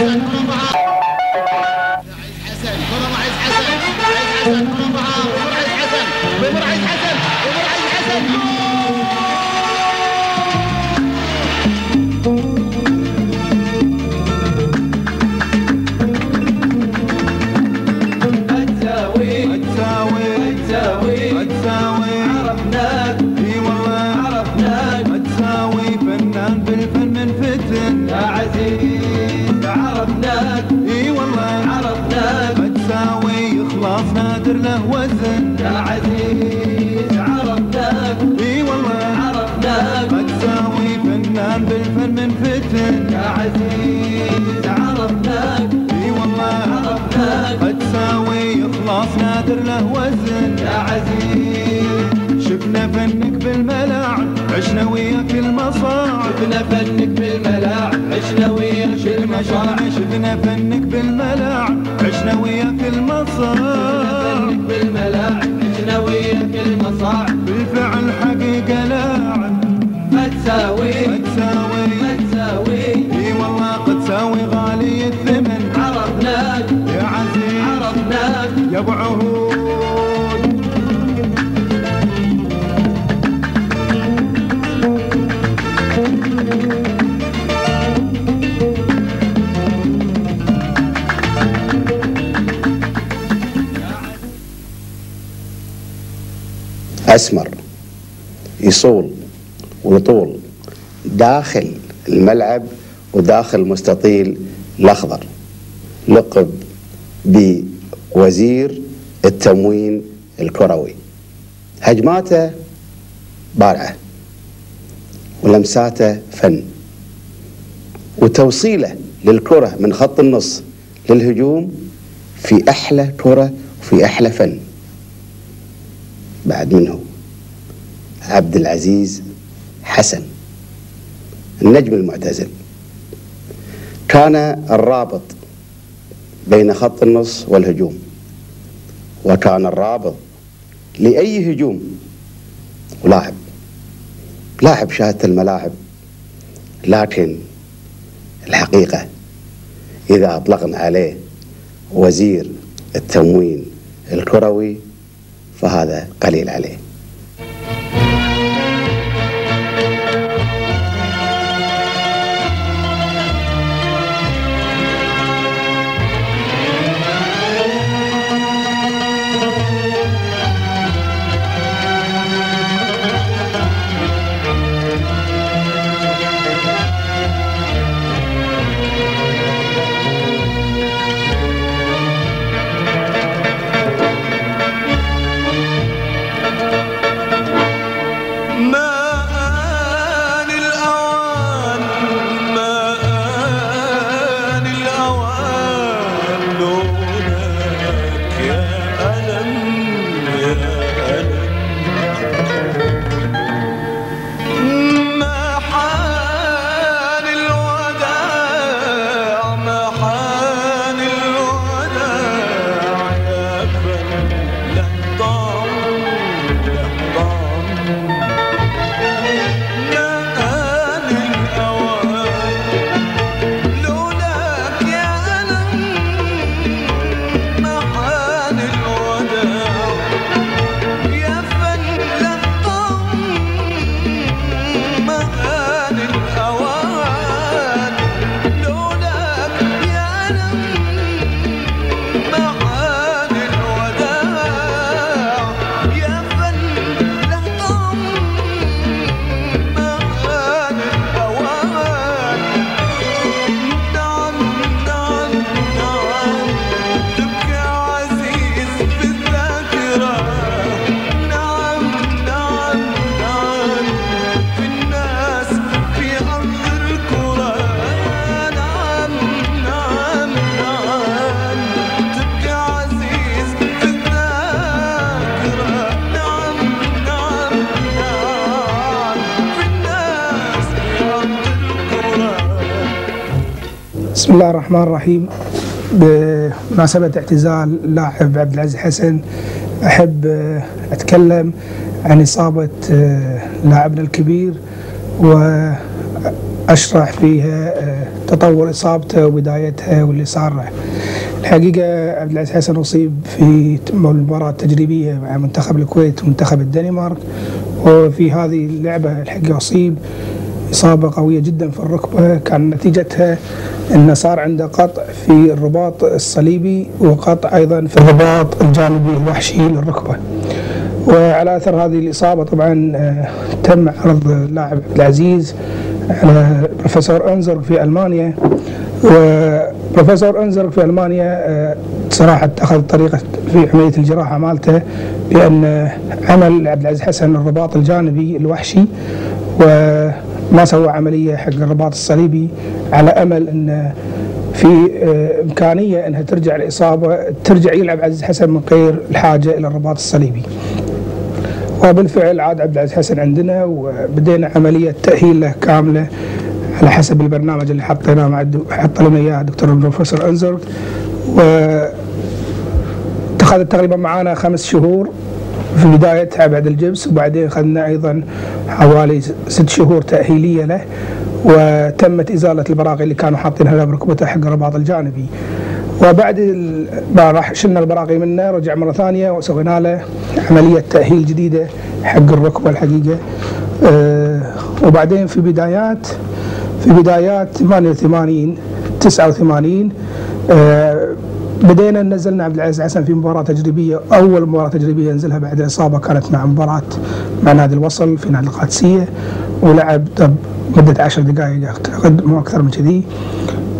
حسن مربعة عشنا وياك المصاعب؟ شفنا فنك بالملاعب. عشنا وياك المشاعر شفنا فنك بالملاعب. عشنا وياك المصاعب. فنك بالملاعب. عشنا وياك المصاعب. بالفعل حقيقة لاعب. ما تساوي ما تساوي أسمر يصول ويطول داخل الملعب وداخل مستطيل الأخضر. لقب بوزير التموين الكروي. هجماته بارعة ولمساته فن. وتوصيله للكرة من خط النص للهجوم في أحلى كرة وفي أحلى فن. بعد منه عبد العزيز حسن النجم المعتزل. كان الرابط بين خط النص والهجوم وكان الرابط لأي هجوم. ولاعب لاعب شاهدت الملاعب لكن الحقيقة إذا أطلقنا عليه وزير التموين الكروي فهذا قليل عليه. الرحمن الرحيم. بمناسبة اعتزال اللاعب عبد العزيز حسن أحب أتكلم عن إصابة آه، لاعبنا الكبير أشرح فيها آه، تطور إصابته وبدايتها واللي صار الحقيقة عبد العزيز حسن أصيب في المباراة التجريبية مع منتخب الكويت ومنتخب الدنمارك وفي هذه اللعبة الحقيقة أصيب إصابة قوية جدا في الركبة كان نتيجتها أنه صار عنده قطع في الرباط الصليبي وقطع أيضا في الرباط الجانبي الوحشي للركبة. وعلى أثر هذه الإصابة طبعا آه، تم عرض اللاعب عبد العزيز على بروفيسور انزر في ألمانيا. وبروفيسور انزر في ألمانيا آه، صراحة اتخذ طريقة في عمليه الجراحة مالته آه، عمل عبد العزيز حسن الرباط الجانبي الوحشي. وما سوى عملية حق الرباط الصليبي على أمل أن في آه، إمكانية أنها ترجع الاصابه ترجع يلعب عزيز حسن من غير الحاجة إلى الرباط الصليبي. وبالفعل عاد عبد العزيز حسن عندنا وبدينا عملية تأهيل له كاملة على حسب البرنامج اللي حطيناه مع. حط لنا إياه الدكتور البروفيسور انزر و تقريبا معانا خمس شهور في بدايتها بعد الجبس وبعدين اخذنا أيضا حوالي ست شهور تأهيلية له وتمت إزالة البراغي اللي كانوا حاطينها له بركبته حق الرباط الجانبي. وبعد ما راح شلنا البراغي منه رجع مرة ثانية وسوينا له عملية تأهيل جديدة حق الركبة الحقيقة. أه وبعدين في بدايات في بدايات 88 89 أه بدينا نزلنا عبد العزيز حسن في مباراة تجريبية أول مباراة تجريبية نزلها بعد الإصابة كانت مع مباراة مع نادي الوصل في نادي القادسية ولعب مدة 10 دقائق اعتقد مو أكثر من كذي.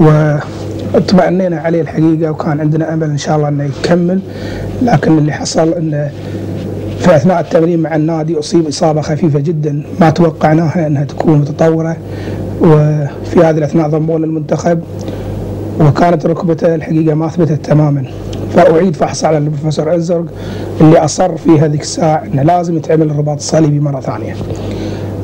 واطمأنينا عليه الحقيقة وكان عندنا أمل إن شاء الله إنه يكمل لكن اللي حصل إنه في أثناء التمرين مع النادي أصيب إصابة خفيفة جدا ما توقعناها إنها تكون متطورة. وفي هذه الأثناء ضمونا المنتخب. وكانت ركبته الحقيقة ما ثبتت تماما فأعيد فحص على البروفيسور انزرق اللي أصر في هذيك الساعة إنه لازم يتعمل الرباط الصليبي مرة ثانية.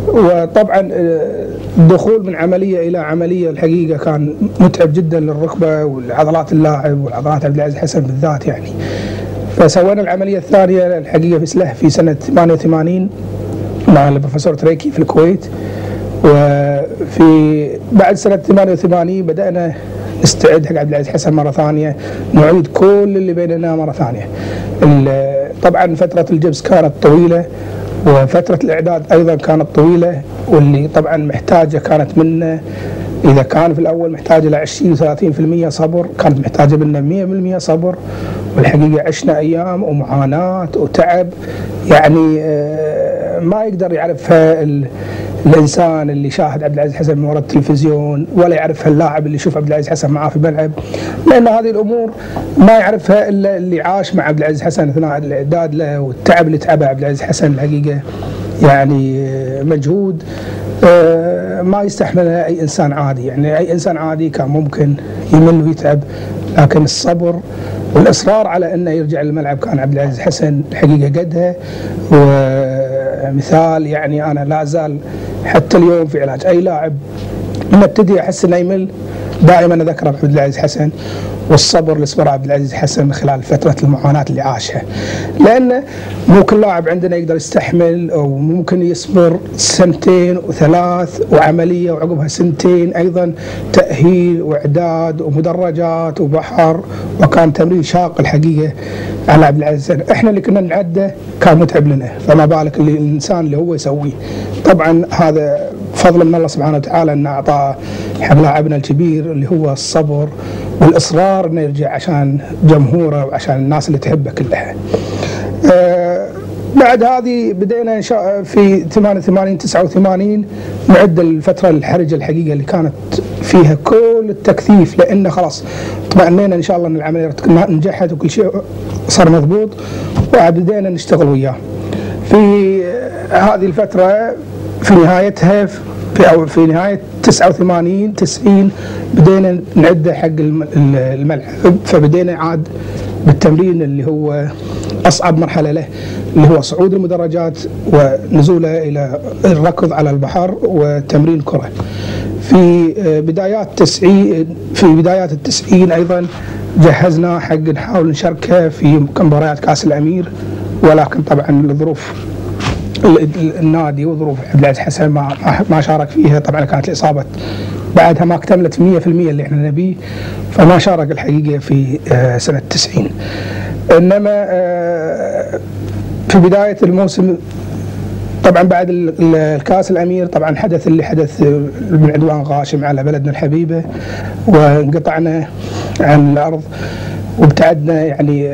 وطبعا آه، الدخول من عملية إلى عملية الحقيقة كان متعب جدا للركبة والعضلات اللاعب والعضلات عبد العزيز حسن بالذات يعني. فسوينا العملية الثانية الحقيقة في سله في سنة 88 مع البروفيسور تريكي في الكويت وفي بعد سنة 88 بدأنا نستعد حق عبد العزيز حسن مرة ثانية. نعيد كل اللي بيننا مرة ثانية. طبعا فترة الجبس كانت طويلة وفترة الإعداد أيضا كانت طويلة واللي طبعا محتاجة كانت منا إذا كان في الأول محتاجه ل 20 30% صبر كانت محتاجة منا 100% صبر. والحقيقة عشنا أيام ومعاناة وتعب. يعني آه، ما يقدر يعرفها الإنسان اللي شاهد عبد العزيز حسن من وراء التلفزيون ولا يعرفها اللاعب اللي يشوف عبد العزيز حسن معاه في الملعب لأن هذه الأمور ما يعرفها إلا اللي عاش مع عبد العزيز حسن أثناء الإعداد له والتعب اللي تعبه عبد العزيز حسن الحقيقة. يعني آه، مجهود آه، ما يستحمله أي إنسان عادي. يعني أي إنسان عادي كان ممكن يمل ويتعب لكن الصبر والإصرار على إنه يرجع للملعب كان عبد العزيز حسن الحقيقة قدها. ومثال يعني أنا لا أزال حتى اليوم في علاج. أي لاعب لما ابتدي أحس إنه يمل دائما أذكر عبد العزيز حسن والصبر اللي صبر عبد العزيز حسن خلال فترة المعاناة اللي عاشها لأن مو كل لاعب عندنا يقدر يستحمل أو ممكن يصبر سنتين وثلاث وعملية وعقبها سنتين أيضا تأهيل وإعداد ومدرجات وبحر وكان تمرين شاق الحقيقة على عبد العزيز حسن. إحنا اللي كنا نعده كان متعب لنا فما بالك اللي الإنسان اللي هو يسويه طبعا هذا فضل من الله سبحانه وتعالى انه أعطى حق لاعبنا الكبير اللي هو الصبر والإصرار أنه يرجع عشان جمهوره وعشان الناس اللي تحبه كلها. آه، بعد هذه بدينا إن شاء في 88 89 نعد الفترة الحرجة الحقيقة اللي كانت فيها كل التكثيف لأن خلاص اطمئنينا إن شاء الله إن العملية نجحت وكل شيء صار مضبوط وبدينا نشتغل وياه. في هذه الفترة في نهايتها أو في نهاية 89 90 بدينا نعده حق الم- الملعب فبدينا عاد بالتمرين اللي هو أصعب مرحلة له اللي هو صعود المدرجات ونزوله إلى الركض على البحر وتمرين كرة. في آه، بدايات 90 في بدايات التسعين أيضا جهزنا حق نحاول نشاركه في مباريات كأس الأمير ولكن طبعا لظروف ال- ال- النادي وظروف عبد العزيز حسن ما ما- شارك فيها. طبعا كانت الإصابة بعدها ما اكتملت 100% اللي إحنا نبيه فما شارك الحقيقة في آه، سنة 90 إنما آه، في بداية الموسم طبعا بعد ال- ال- الكأس الأمير طبعا حدث اللي حدث من عدوان غاشم على بلدنا الحبيبة وانقطعنا عن الأرض. وابتعدنا يعني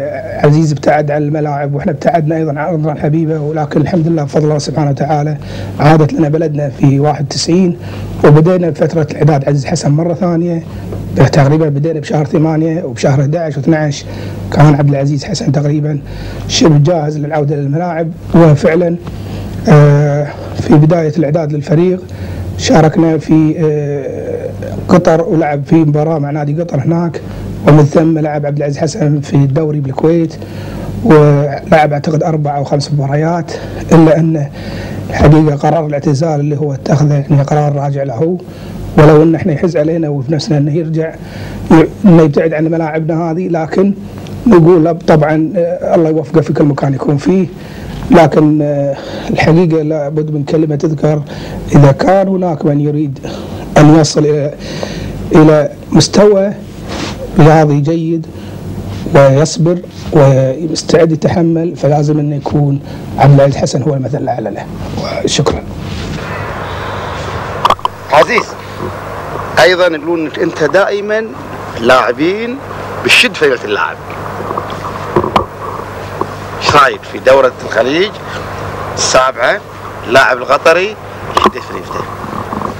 عزيز ابتعد عن الملاعب وإحنا ابتعدنا أيضا عن ارضنا الحبيبة ولكن الحمد لله بفضل الله سبحانه وتعالى عادت لنا بلدنا في 91 وبدينا بفترة الاعداد عزيز حسن مرة ثانية تقريبا بدينا بشهر 8 وبشهر 11 و12 كان عبد العزيز حسن تقريبا شبه جاهز للعودة للملاعب وفعلا آه، في بداية الإعداد للفريق شاركنا في آه، قطر ولعب في مباراة مع نادي قطر هناك ومن ثم لعب عبد العزيز حسن في الدوري بالكويت ولعب أعتقد أربع أو خمس مباريات إلا أن الحقيقة قرار الاعتزال اللي هو اتخذه يعني قرار راجع له ولو أن إحنا يحز علينا وفي نفسنا إنه يرجع إنه يبتعد عن ملاعبنا هذه لكن نقول طبعا آه، الله يوفقه في كل مكان يكون فيه. لكن آه، الحقيقة لابد من كلمة تذكر إذا كان هناك من يريد أن يصل إلى إلى مستوى رياضي جيد ويصبر ويستعد يتحمل فلازم انه يكون عبد العزيز حسن هو المثل الأعلى له. وشكرا. عزيز أيضا يقولون أنت دائما لاعبين بالشد في اللاعب. رايك في دورة الخليج السابعه اللاعب القطري في ليلته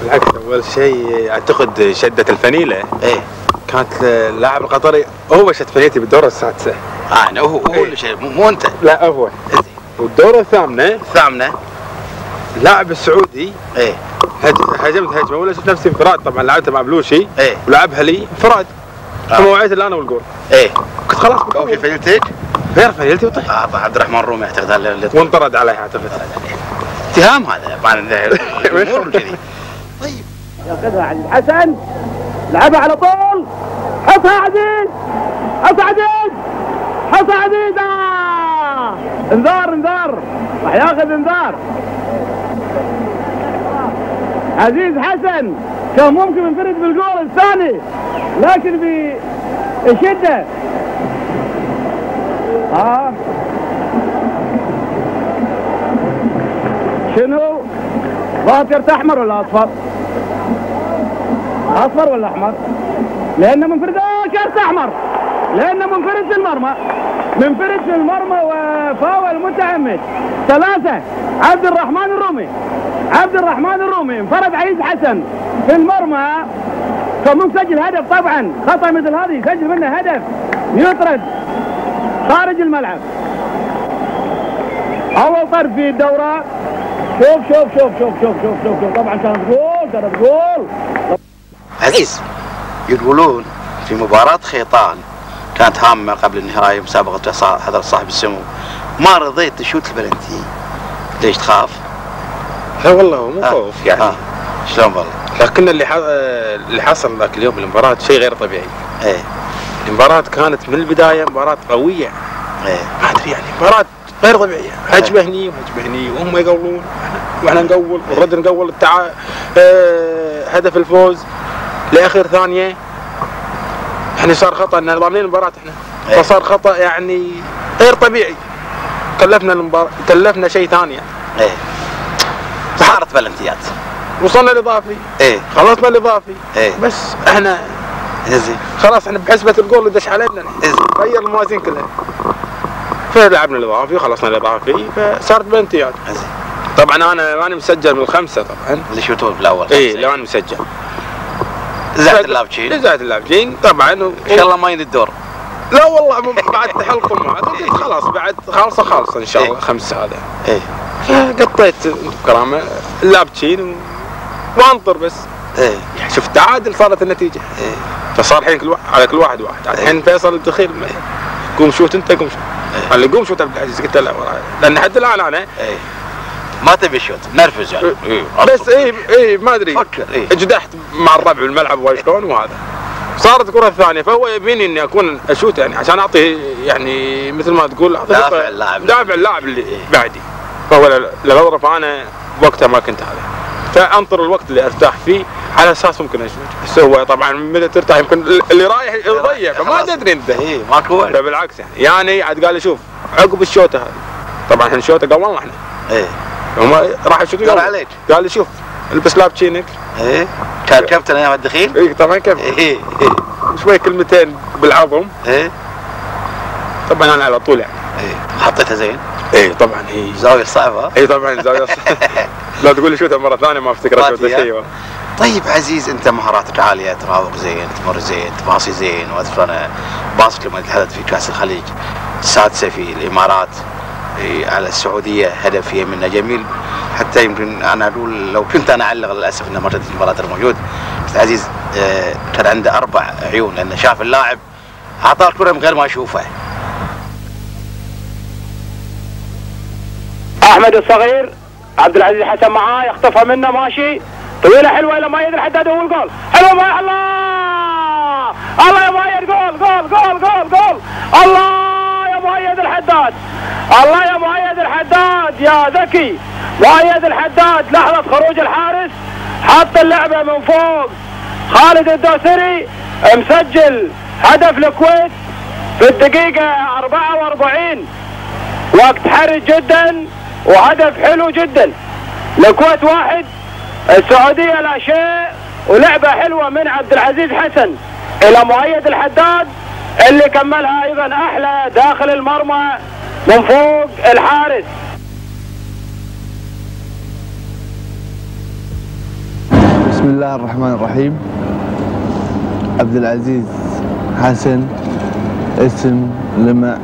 بالعكس أول شيء أعتقد شدة الفنيلة. إيه. كانت اللاعب القطري هو شد فنيلتي بالدورة السادسة. آه هو هو إيه. اللي شيء مو أنت. لا هو. زين. والدورة الثامنة الثامنة. اللاعب السعودي. إيه. هج- هجمت هجمة ولا شفت نفسي انفراد. طبعا لعبتها مع بلوشي. إيه. ولعبها لي انفراد. آه. اللي أنا والجول إيه. كنت خلاص. هو في بقوي. فنيلتك غير فنيلتي وطيح. آه عبد الرحمن الرومي اعتقد هذا اللي وانطرد عليها اعتقد. اتهام هذا. طبعا الأمور كذي ياخذها عزيز حسن. لعبها على طول. حطها عزيز. حطها عزيز. حطها عزيز. آه! انذار انذار. راح ياخذ انذار. عزيز حسن كان ممكن ينفرد بالجول الثاني لكن بشده آه شنو؟ ضغط كرت احمر ولا أصفر؟ أصفر ولا أحمر؟ لأنه منفرد آه كرت أحمر لأنه منفرد في المرمى منفرد في المرمى وفاول متعمد ثلاثة عبد الرحمن الرومي. عبد الرحمن الرومي انفرد عيد حسن في المرمى ممكن يسجل هدف طبعا. خطأ مثل هذه يسجل منه هدف يطرد خارج الملعب. أول طرد في الدورة. شوف شوف شوف شوف شوف شوف شوف, شوف. طبعا كانت جول كانت جول. عزيز يقولون في مباراة خيطان كانت هامة قبل النهاية مسابقة حضرة صاحب السمو. ما رضيت تشوت البلنتي ليش تخاف؟ لا والله مو آه. خوف يعني. آه. شلون والله؟ لكن اللي ح- اللي حصل ذاك اليوم المباراة شيء غير طبيعي. إيه. المباراة كانت من البداية مباراة قوية. إيه. ما أدري يعني مباراة غير طبيعية. هجمة هني وهجمة هني وهم يقولون وإحنا نقول ونرد نقول التع... آه هدف الفوز لآخر ثانية. يعني صار خطأ ان ضامنين المباراة إحنا. إيه. فصار خطأ يعني غير طبيعي. كلفنا المباراة كلفنا شيء ثاني. يعني. إيه. صارت بلنتيات وصلنا الإضافي. إيه. خلصنا الإضافي. إيه. بس إحنا زين خلاص إحنا بحسبة الجول اللي دش علينا. غير الموازين كلها. فلعبنا الإضافي وخلصنا الإضافي فصارت بلنتيات زين طبعا أنا ماني مسجل من الخمسه طبعا اللي شوتوه بالاول اي لا أنا مسجل زعت اللابتشين زعت اللاعبين طبعا و... إن شاء الله ما يند الدور لا والله بعد تحلكم هذا قلت خلاص بعد خالصه خالصة إن شاء الله إيه. خمسة هذا. إيه. فقطيت كرامة اللابتشين و... وأنطر بس. إيه. شوف تعادل صارت النتيجة. إيه. فصار الحين كل واحد على كل واحد واحد. الحين فيصل الدخيل قوم شوت أنت قوم شوت قال لي قوم شوت عبد العزيز قلت له لا. لأن حتى الآن أنا إيه. ما تبي شوت نرفز يعني. إيه. بس اي اي ما أدري. فكر إيه. جدحت مع الربع بالملعب وشلون وهذا. صارت الكره الثانية فهو يبيني إني أكون أشوت يعني عشان أعطي يعني مثل ما تقول دافع اللاعب. دافع اللاعب اللي بعدي. فهو ل- للأظرف أنا وقتها ما كنت هذا. فأنطر الوقت اللي أرتاح فيه على أساس ممكن أشوف بس هو طبعا متى ترتاح؟ يمكن اللي رايح يضيع فما. تدري أنت. اي ماكو فبالعكس يعني. يعني عاد قال لي شوف عقب الشوطة هذه. طبعا إحنا الشوطة قولنا إحنا. إيه. هم راح يشوفوا قال عليك. قال لي شوف البس لابتشينك إيه؟ كان كابتن أيام الدخيل؟ اي طبعا كيف إيه إيه. شوي كلمتين بالعظم. إيه؟ طبعا أنا على طول يعني. إيه. حطيتها زين؟ اي طبعا هي زاوية صعبة. اي طبعا زاوية لا تقول لي شوتها مرة ثانية ما افتكر شوتها والله. طيب عزيز أنت مهاراتك عالية تراوغ زين تمر زين تباصي زين واذكر أنا باصك لما تحدث في كأس الخليج السادسه في الإمارات. إيه، على السعودية هدف يمنا جميل. حتى يمكن أنا أقول لو كنت أنا أعلق للأسف ما كانت المباراة موجود بس عزيز كان عنده أربع عيون لأنه شاف اللاعب أعطاه الكرة من غير ما يشوفه أحمد الصغير عبد العزيز حسن معاه يخطفها منه ماشي. طويلة حلوة إلى مؤيد الحداد هو الجول. حلوة ما الله! الله يا مؤيد جول جول جول جول جول. الله! مؤيد الحداد. الله يا مؤيد الحداد يا ذكي. مؤيد الحداد لحظة خروج الحارس. حط اللعبه من فوق. خالد الدوسري مسجل هدف الكويت في الدقيقة 44 وقت حرج جدا وهدف حلو جدا. الكويت واحد السعودية لا شيء ولعبة حلوة من عبد العزيز حسن. إلى مؤيد الحداد. اللي كملها أيضا أحلى داخل المرمى من فوق الحارس. بسم الله الرحمن الرحيم. عبد العزيز حسن اسم لمع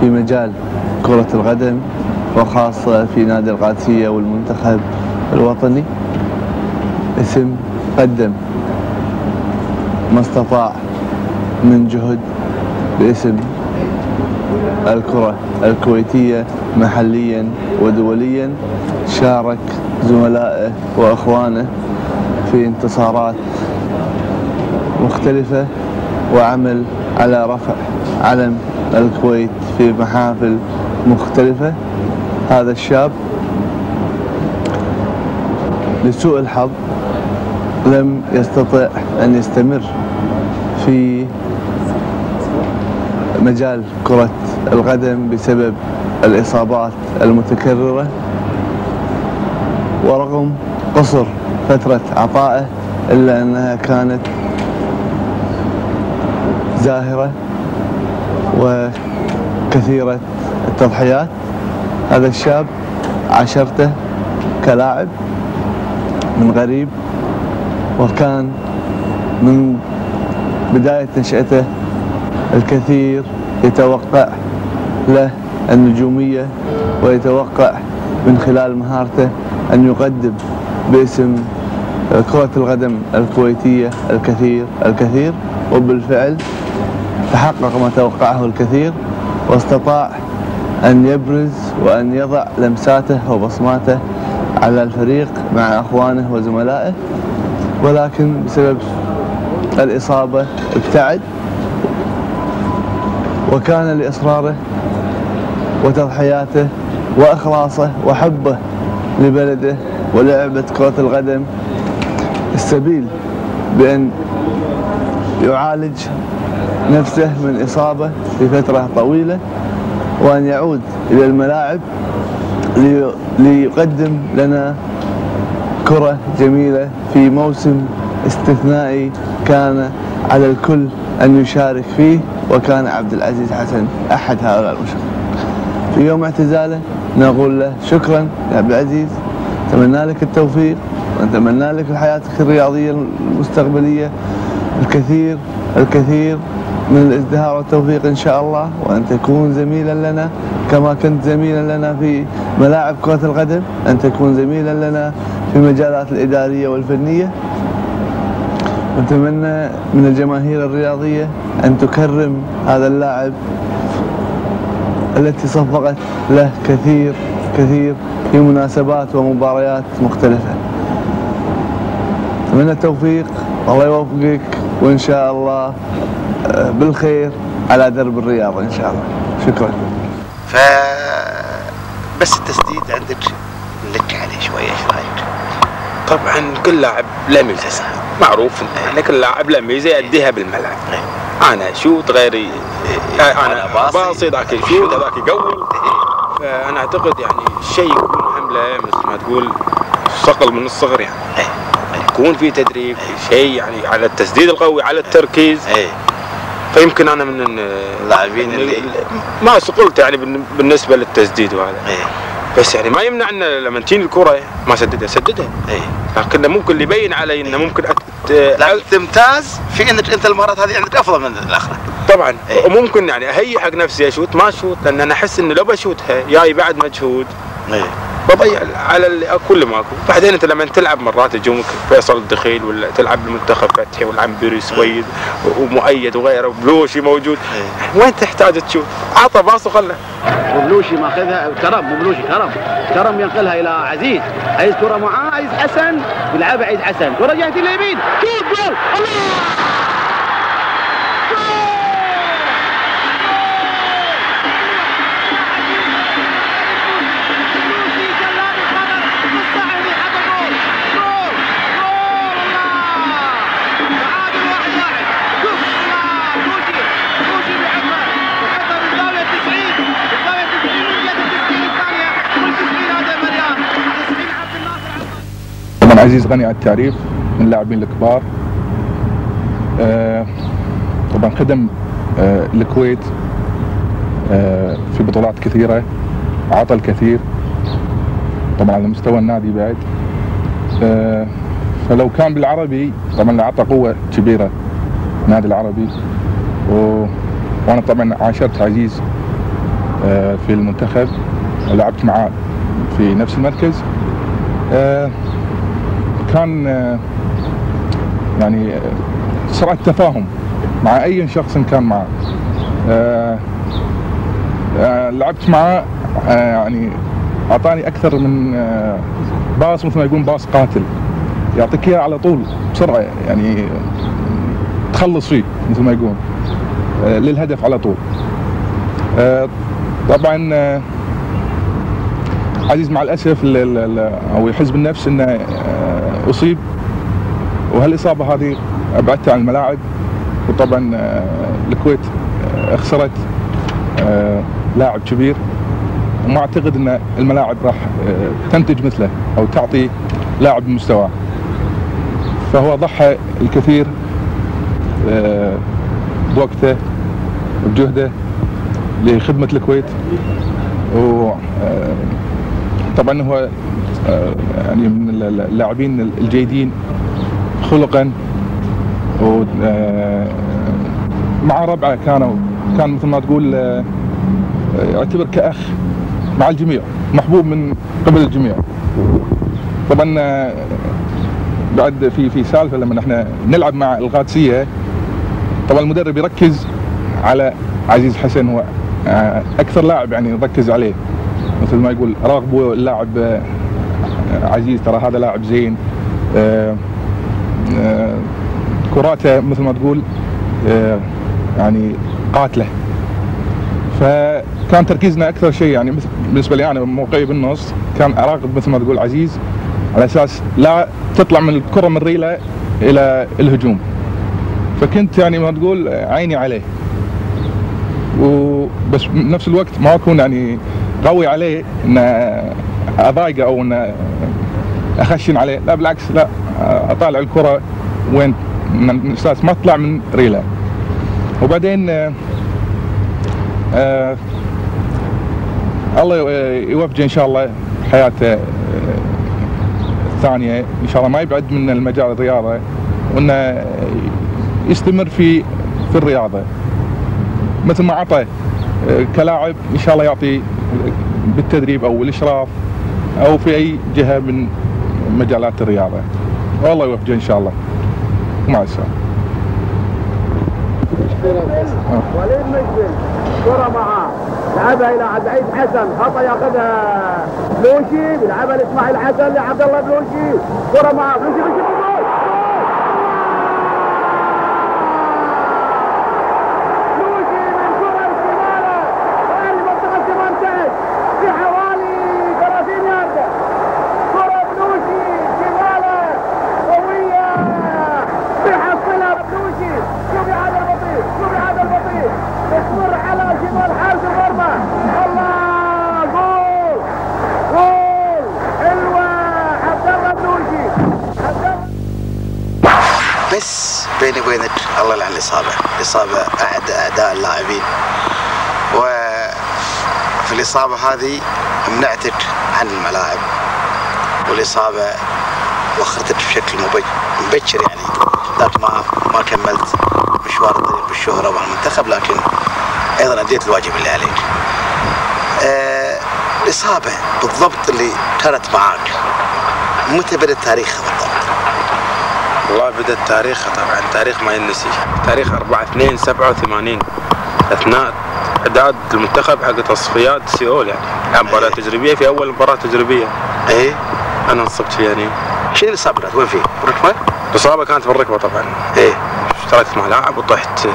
في مجال كرة القدم وخاصة في نادي القادسية والمنتخب الوطني. اسم قدم ما استطاع من جهد باسم الكرة الكويتية محليا ودوليا شارك زملائه وأخوانه في انتصارات مختلفة وعمل على رفع علم الكويت في محافل مختلفة. هذا الشاب لسوء الحظ لم يستطع أن يستمر في مجال كرة القدم بسبب الإصابات المتكررة ورغم قصر فترة عطائه إلا أنها كانت زاهرة وكثيرة التضحيات هذا الشاب عاشرته كلاعب من غريب وكان من بداية نشأته الكثير يتوقع له النجومية ويتوقع من خلال مهارته أن يقدم باسم كرة القدم الكويتية الكثير الكثير وبالفعل تحقق ما توقعه الكثير واستطاع أن يبرز وأن يضع لمساته وبصماته على الفريق مع أخوانه وزملائه ولكن بسبب الإصابة ابتعد وكان لإصراره وتضحياته وإخلاصه وحبه لبلده ولعبة كرة القدم السبيل بأن يعالج نفسه من إصابة في فترة طويلة وأن يعود إلى الملاعب لي- ليقدم لنا كرة جميلة في موسم استثنائي كان على الكل أن يشارك فيه وكان عبد العزيز حسن أحد هؤلاء المشاركين في يوم اعتزاله نقول له شكرا يا عبد العزيز نتمنى لك التوفيق ونتمنى لك حياتك الرياضية المستقبلية الكثير الكثير من الإزدهار والتوفيق إن شاء الله وأن تكون زميلا لنا كما كنت زميلا لنا في ملاعب كرة القدم أن تكون زميلا لنا في المجالات الإدارية والفنية. نتمنى من الجماهير الرياضية أن تكرم هذا اللاعب التي صفقت له كثير كثير في مناسبات ومباريات مختلفة. أتمنى التوفيق. الله يوفقك. وإن شاء الله آه، بالخير على درب الرياضة إن شاء الله. شكرا. ف بس التسديد عندك لك عليه شوية إيش رأيك؟ طبعا كل لاعب له ميزه معروف. ان كل لاعب له ميزه يأديها بالملعب. أنا اشوت غيري. أنا باصي. ذاك يشوت هذاك يقول فأنا أعتقد يعني الشيء يكون حمله مثل ما تقول صقل من الصغر يعني. يكون في تدريب في شيء يعني على التسديد القوي على التركيز. إيه. فيمكن أنا من ال- اللاعبين اللي ما صقلت يعني بالن- بالنسبة للتسديد وهذا. إيه. بس يعني ما يمنع إن لما تجيني الكره ما سددها سددها. إيه. لكن ممكن اللي يبين علي إنه ممكن أت... لكن تمتاز في إنك أنت المهارات هذه عندك أفضل من الأخرى. طبعا. إيه. وممكن يعني أهيئ حق نفسي أشوت ما أشوت لأن أنا أحس إنه لو بشوتها جاي بعد مجهود. إيه. بضيع على اللي كل ماكو بعدين أنت لما تلعب مرات يجونك فيصل الدخيل ولا تلعب بمنتخب فتحي والعنبري سويد ومؤيد وغيره وبلوشي موجود. إيه. وين تحتاج تشوت عطى باص وخله وبلوشي ماخذها كرم. مو بلوشي كرم. كرم ينقلها إلى عزيز. عزيز كرة معاه. عزيز حسن. يلعبها عزيز حسن. كرة جهه اليمين شوت جول. الله! طبعا عزيز غني عن التعريف من اللاعبين الكبار. آه، طبعا خدم آه، الكويت آه، في بطولات كثيرة عطى الكثير طبعا على مستوى النادي بعد. فلو كان بالعربي طبعا عطى قوة كبيرة النادي العربي. و... وأنا طبعا عاشرت عزيز في المنتخب ولعبت معاه في نفس المركز. كان آه، يعني آه، سرعة تفاهم مع أي شخص كان معه. آه، لعبت معاه آه، يعني أعطاني أكثر من باص مثل ما يقول باص قاتل. يعطيك إياه على طول بسرعة يعني تخلص فيه مثل ما يقول آه، للهدف على طول. طبعا عزيز مع الأسف ال- ال- ال- أو يحز بالنفس إنه أصيب وهالإصابة هذه ابعدته عن الملاعب وطبعا آه، الكويت آه، خسرت آه، لاعب كبير. وما أعتقد إن الملاعب راح تنتج مثله أو تعطي لاعب بمستواه فهو ضحى الكثير بوقته بجهده لخدمة الكويت. و طبعا هو آه، يعني من ال- اللاعبين الجيدين خلقا. و آه، مع ربعه كانوا كان مثل ما تقول آه، يعتبر كأخ مع الجميع محبوب من قبل الجميع. طبعا بعد في في سالفة لما إحنا نلعب مع القادسيه طبعا المدرب يركز على عزيز حسن هو أكثر لاعب يعني نركز عليه. مثل ما يقول راقبوا اللاعب آه، عزيز ترى هذا لاعب زين. آه، آه، كراته مثل ما تقول يعني قاتله. فكان تركيزنا أكثر شيء يعني بالنسبة لي أنا موقعي بالنص كان اراقب مثل ما تقول عزيز. على أساس لا تطلع من الكرة من ريلة إلى الهجوم. فكنت يعني ما تقول عيني عليه. وبس بنفس الوقت ما أكون يعني قوي عليه إن أضايقه أو إن أخشن عليه. لا بالعكس لا أطالع الكرة وين؟ من أساس ما تطلع من ريله. وبعدين آه آه الله يوفقه إن شاء الله حياته آه الثانية. إن شاء الله ما يبعد من المجال الرياضة وإنه يستمر في في الرياضة. مثل ما عطى آه، كلاعب إن شاء الله يعطي بالتدريب أو الإشراف أو في أي جهة من مجالات الرياضة. والله يوفقه إن شاء الله. مع السلامة. وليد مجبل كرة معاه. لعبها إلى عبد العزيز حسن. خطأ ياخذها بلوشي بيلعبها لإسماعيل حسن لعبد الله بلوشي. كرة معاه. بلوشي بلوشي من كرة الشمالة خارج منطقة 18 في حوالي وبينك الله يلعن الاصابه، الاصابه احد اعداء اللاعبين. وفي الاصابه هذه منعتك عن الملاعب والإصابة وخرتك بشكل مبكر يعني لكن ما ما كملت مشوار الطريق بالشهرة مع المنتخب لكن أيضا أديت الواجب اللي عليك. آه الإصابة بالضبط اللي كانت معاك متى بدأ تاريخها بالضبط؟ والله بدأ التاريخ طبعا تاريخ ما ينسي تاريخ 4 2 87 أثناء إعداد المنتخب حق تصفيات سيول يعني. لعب مباراة إيه. تجريبية في أول مباراة تجريبية. إيه. أنا انصبت فيها يعني. شنو الاصابه كانت وين فيه؟ ركبه؟ الاصابه كانت بالركبة طبعا. إيه. اشتركت مع لاعب وطحت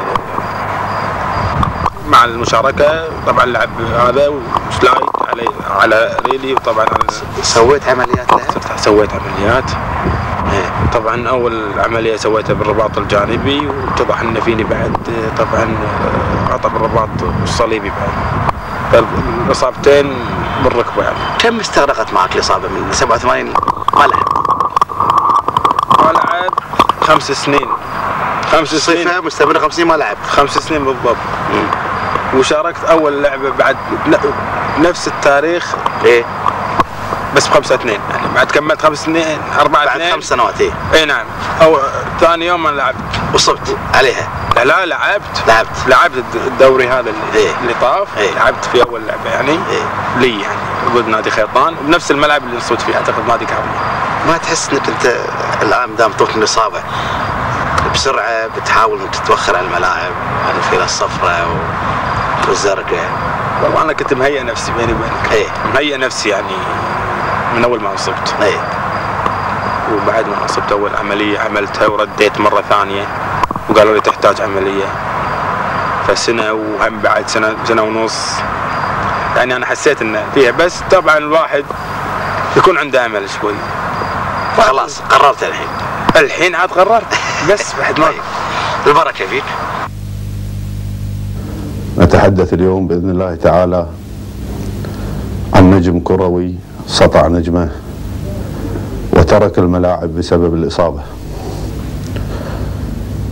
مع المشاركة. طبعا لعب هذا وسلايد علي على ريلي وطبعا سويت عمليات لها؟ سويت عمليات. طبعا أول عملية سويتها بالرباط الجانبي واتضح إن فيني بعد طبعا آه، عطى بالرباط الصليبي بعد. الإصابتين بالركبة يعني. كم استغرقت معك الإصابة من 87 ما لعب؟ ما لعب. خمس سنين. خمس سنين. صفه مستمره 50 ما لعب. خمس سنين بالضبط. وشاركت أول لعبة بعد نفس التاريخ. إيه. بس بخمسة اثنين. يعني بعد كملت خمس سنين؟ أربعة بعد اثنين؟ خمس سنوات إيه. إي نعم. أو ثاني يوم أنا لعبت. وصبت عليها. لا لا لعبت. لعبت. لعبت الد- الدوري هذا اللي, إيه. اللي طاف. إيه. لعبت في أول لعبة يعني. إيه. لي يعني. ضد نادي خيطان. بنفس الملعب اللي نصوت فيه أعتقد نادي كامل ما تحس إنك أنت الآن دام طولت من الإصابة بسرعة بتحاول إنك تتوخر عن الملاعب عن الفيله الصفراء والزرقاء. والله أنا كنت مهيئ نفسي بيني وبينك. إيه. مهيئ نفسي يعني. من أول ما أصبت. إيه. وبعد ما أصبت أول عملية عملتها ورديت مرة ثانية وقالوا لي تحتاج عملية. فسنة وهم بعد سنة سنة ونص. يعني أنا حسيت ان فيها بس طبعا الواحد يكون عنده أمل شوي. خلاص قررت الحين. الحين عاد قررت بس بعد ما طيب. البركة فيك. نتحدث اليوم بإذن الله تعالى عن نجم كروي. سطع نجمه وترك الملاعب بسبب الإصابة.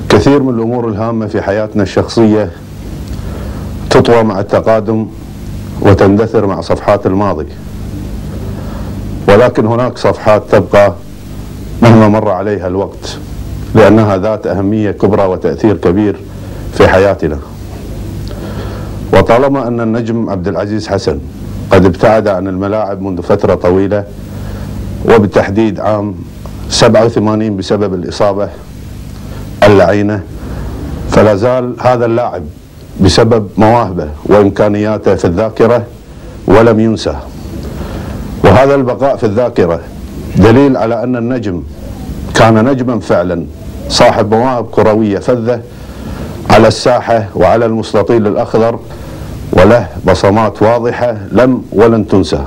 كثير من الأمور الهامة في حياتنا الشخصية تطوى مع التقادم وتندثر مع صفحات الماضي. ولكن هناك صفحات تبقى مهما مر عليها الوقت لأنها ذات أهمية كبرى وتأثير كبير في حياتنا. وطالما أن النجم عبد العزيز حسن قد ابتعد عن الملاعب منذ فترة طويلة وبالتحديد عام 87 بسبب الإصابة اللعينة. فلا زال هذا اللاعب بسبب مواهبه وإمكانياته في الذاكرة ولم ينسى. وهذا البقاء في الذاكرة دليل على أن النجم كان نجما فعلا صاحب مواهب كروية فذة على الساحة وعلى المستطيل الأخضر. وله بصمات واضحة لم ولن تنسى.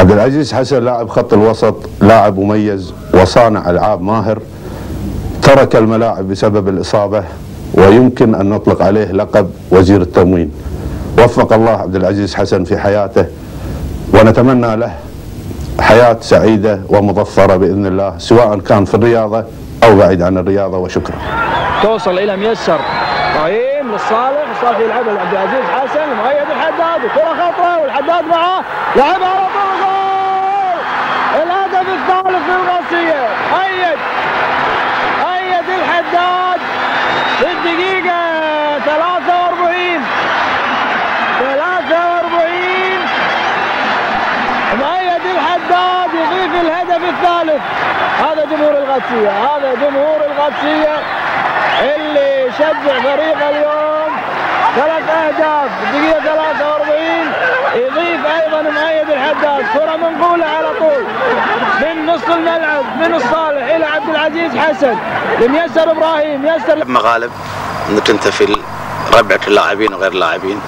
عبد العزيز حسن لاعب خط الوسط لاعب مميز وصانع ألعاب ماهر ترك الملاعب بسبب الإصابة ويمكن أن نطلق عليه لقب وزير التموين. وفق الله عبد العزيز حسن في حياته ونتمنى له حياة سعيدة ومظفرة بإذن الله سواء كان في الرياضة أو بعيد عن الرياضة وشكرا. توصل إلى ميسر. إبراهيم للصالح الصالح يلعبها لعبد العزيز حسن مؤيد الحداد وكرة خطرة والحداد معه لعبها على طول جول الهدف الثالث للغاسيه ايد ايد الحداد. في الدقيقه 43 43 مؤيد الحداد. يضيف الهدف الثالث. هذا جمهور الغدسية هذا جمهور الغدسية اللي شجع فريقه اليوم. ثلاث أهداف الدقيقة 43 يضيف أيضا مؤيد الحداد. كرة منقولة على طول. من نص الملعب من الصالح إلى عبد العزيز حسن. لميسر إبراهيم يسر مغالب إنك أنت في ربعك اللاعبين وغير اللاعبين.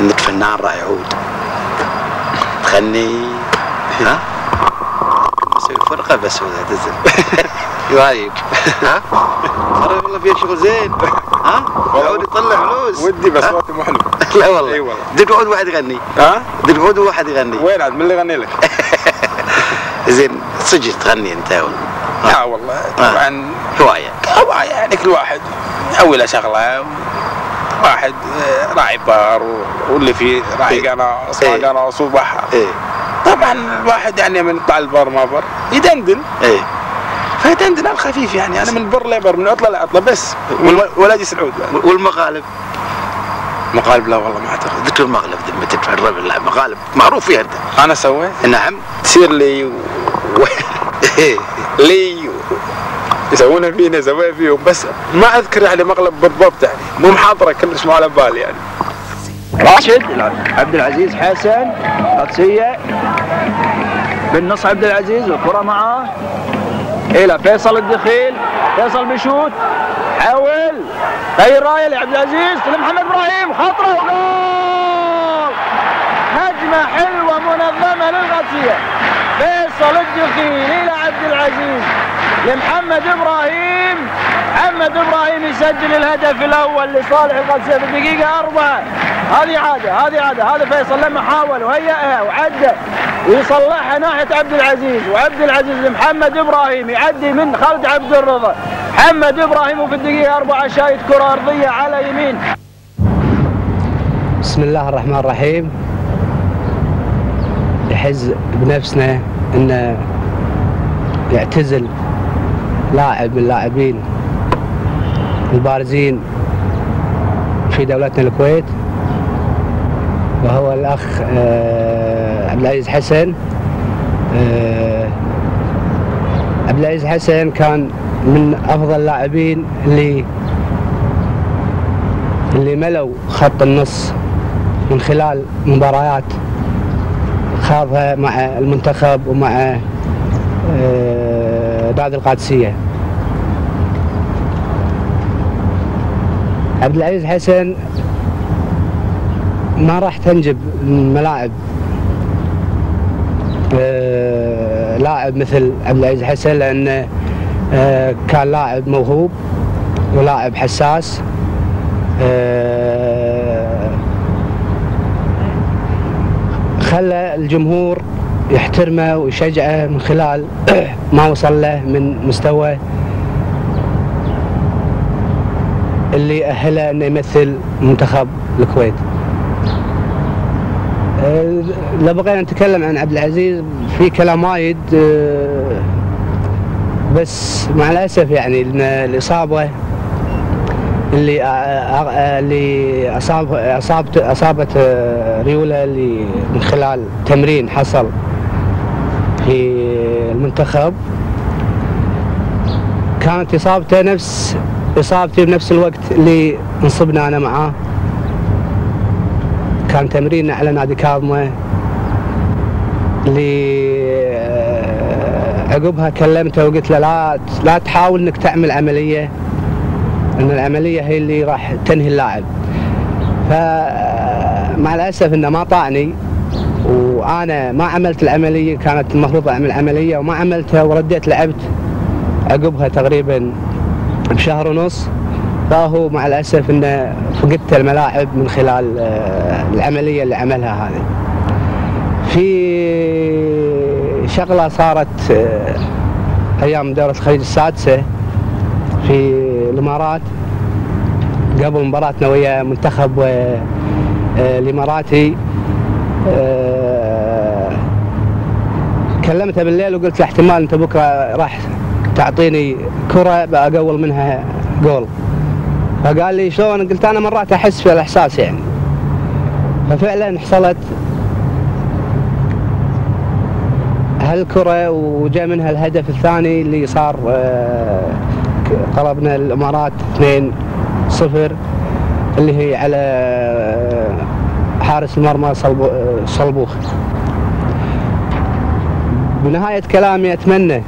إنك فنان راح يعود تغني. ها؟ فرقه بس تنزل رايك ها؟ ترى والله فيها شغل زين. ها؟ يعود يطلع فلوس. ودي بس؟ صوتي مو حلو لا والله. إي والله. دق عود واحد يغني. ها؟ دق عود واحد يغني. وين عاد؟ من اللي يغني لك؟ زين صدق تغني أنت ولا لا والله. طبعا هواية. طبعا يعني كل واحد. يسوي له شغلة واحد آه، راعي بار واللي فيه راعي قناص إيه. قناص وبحر. إيه. طبعا الواحد يعني من يطلع البر ما بر يدندن. إيه. فيدندن على الخفيف يعني أنا من بر لبر من عطلة لعطلة بس. ولدي سعود. والمقالب مقالب لا والله ما أعتقد. ذكر المقلب ذمتك في الربع المقالب معروف فيها انت أنا سويت؟ نعم. تصير لي و... إيه. لي يسوونها فينا سوي فيهم بس ما أذكر يعني مقلب بالضبط يعني. مو محاضرة كلش ما على بالي يعني. راشد عبد العزيز حسن قدسية. بالنص عبد العزيز والكرة معاه إلى فيصل الدخيل. فيصل بيشوت حاول. غير راية لعبد العزيز لمحمد إبراهيم. خطرة وجول هجمة حلوة منظمة للقدسية. فيصل الدخيل إلى عبد العزيز لمحمد إبراهيم. محمد إبراهيم يسجل الهدف الأول لصالح القدسية في الدقيقة أربعة. هذه عادة هذه عادة هذا فيصل لما حاول وهيئها وعدى ويصلحها ناحية عبد العزيز وعبد العزيز لمحمد إبراهيم يعدي من خالد عبد الرضا. محمد إبراهيم وفي الدقيقة أربعة شايت كرة أرضية على يمين. بسم الله الرحمن الرحيم. يحز بنفسنا إنه يعتزل لاعب من اللاعبين البارزين في دولتنا الكويت وهو الأخ آه، عبد العزيز حسن. آه، عبد العزيز حسن كان من أفضل اللاعبين اللي اللي ملوا خط النص من خلال مباريات خاضها مع المنتخب ومع آه، نادي عبد العزيز حسن ما راح تنجب الملاعب آه، لاعب مثل عبد العزيز حسن لأنه آه، كان لاعب موهوب ولاعب حساس آه، خلى الجمهور يحترمه ويشجعه من خلال ما وصل له من مستوى اللي أهله أنه يمثل منتخب الكويت. آه، لو بغينا نتكلم عن عبد العزيز في كلام وايد آه، بس مع الأسف يعني إن الإصابة اللي اللي أصاب اصابت أصابت آه، ريولا اللي من خلال تمرين حصل في المنتخب. كانت إصابته نفس إصابتي بنفس الوقت اللي انصبنا أنا معاه. كان تمرين على نادي كاظمه اللي آه، عقبها كلمته وقلت له لا لا تحاول إنك تعمل عملية. إن العملية هي اللي راح تنهي اللاعب. فمع الأسف إنه ما طاعني. وأنا ما عملت العملية كانت المفروض أعمل عملية وما عملتها ورديت لعبت. عقبها تقريبا بشهر ونص. فهو مع الأسف إنه فقدت الملاعب من خلال آه، العملية اللي عملها هذه. في شغلة صارت آه، أيام دورة الخليج السادسة في الإمارات. قبل مباراتنا ويا منتخب آه، الإماراتي كلمته بالليل وقلت له احتمال إنت بكرة راح تعطيني كرة بقول منها جول. فقال لي شلون؟ قلت أنا مرات أحس في الإحساس يعني. ففعلا حصلت هالكرة وجاء منها الهدف الثاني اللي صار آه، ك- طلبنا الإمارات 2 0 اللي هي على آه، حارس المرمى آه، صلبوخ. بنهاية كلامي أتمنى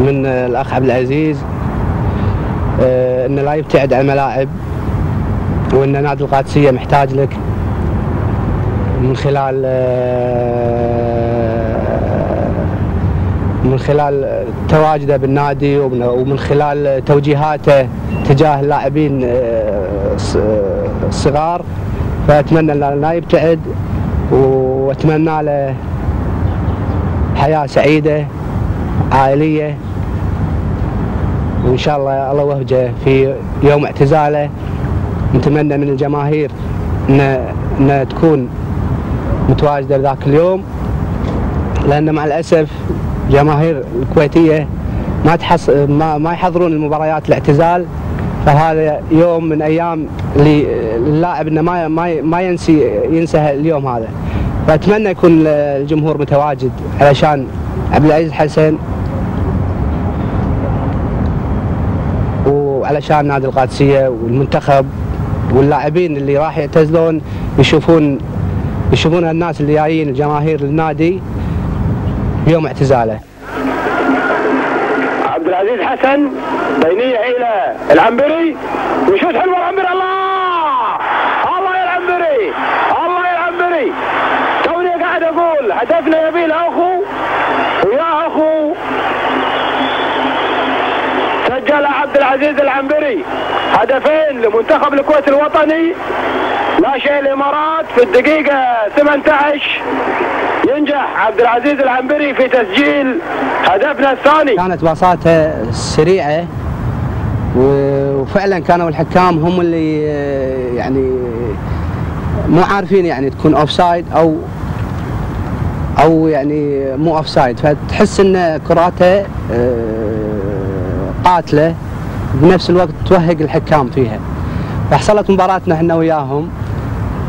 من الأخ عبد العزيز آه، انه لا يبتعد عن الملاعب وإن نادي القادسية محتاج لك من خلال آه، من خلال تواجده بالنادي ومن- خلال توجيهاته تجاه اللاعبين آه، الصغار. فأتمنى انه لا يبتعد وأتمنى له حياة سعيدة. عائلية. وإن شاء الله الله وهجه في يوم اعتزاله. نتمنى من الجماهير ان تكون متواجدة ذاك اليوم. لأن مع الأسف جماهير الكويتية ما تحص ما, ما يحضرون المباريات الاعتزال. فهذا يوم من أيام اللاعب إنه ما ما ما ينسي ينسى اليوم هذا. فأتمنى يكون الجمهور متواجد علشان عبد العزيز حسن وعلشان نادي القادسية والمنتخب واللاعبين اللي راح يعتزلون يشوفون يشوفون الناس اللي جايين الجماهير النادي بيوم اعتزاله. عبد العزيز حسن بينية إلى العنبري وشوت حلوة العنبري الله! الله يا العنبري! الله يا العنبري! توني قاعد أقول هدفنا يبي له العزيز العنبري. هدفين لمنتخب الكويت الوطني. لا شيء الامارات في الدقيقة 18 ينجح عبد العزيز العنبري في تسجيل هدفنا الثاني. كانت باصاته سريعة. وفعلا كانوا الحكام هم اللي يعني مو عارفين يعني تكون offside أو أو يعني مو offside فتحس إن كراته آه، قاتلة. بنفس الوقت توهق الحكام فيها. فحصلت مباراتنا إحنا وياهم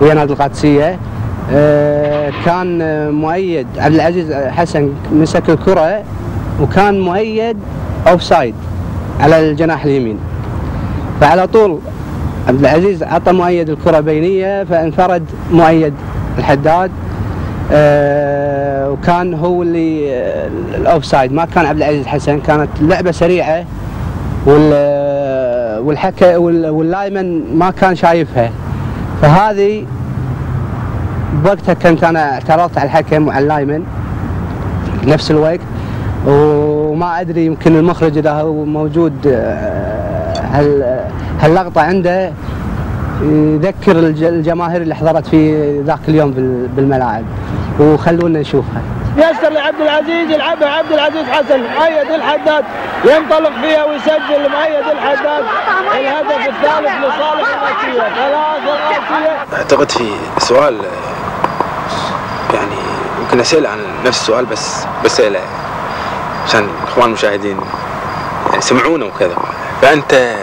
ويا نادي القادسية. آه، كان مؤيد عبد العزيز حسن مسك الكرة وكان مؤيد offside على الجناح اليمين. فعلى طول عبد العزيز عطى مؤيد الكرة بينية فانفرد مؤيد الحداد. آه، وكان هو اللي آه، ال offside ما كان عبد العزيز حسن كانت اللعبه سريعة. وال والحكى وال- واللايمن ما كان شايفها. فهذه بوقتها كنت أنا اعترضت على الحكم وعلى اللايمن بنفس الوقت وما أدري يمكن المخرج إذا هو موجود هال هاللقطه عنده يذكر الج- الجماهير اللي حضرت في ذاك اليوم بال- بالملاعب وخلونا نشوفها. يسر لعبد العزيز يلعبها عبد العزيز حسن مؤيد الحداد ينطلق فيها ويسجل مؤيد الحداد. الهدف الثالث لصالح الراسية ثلاثة راسية. أعتقد في سؤال يعني يمكن أسأل عن نفس السؤال بس بساله عشان الاخوان المشاهدين يعني سمعونا وكذا. فأنت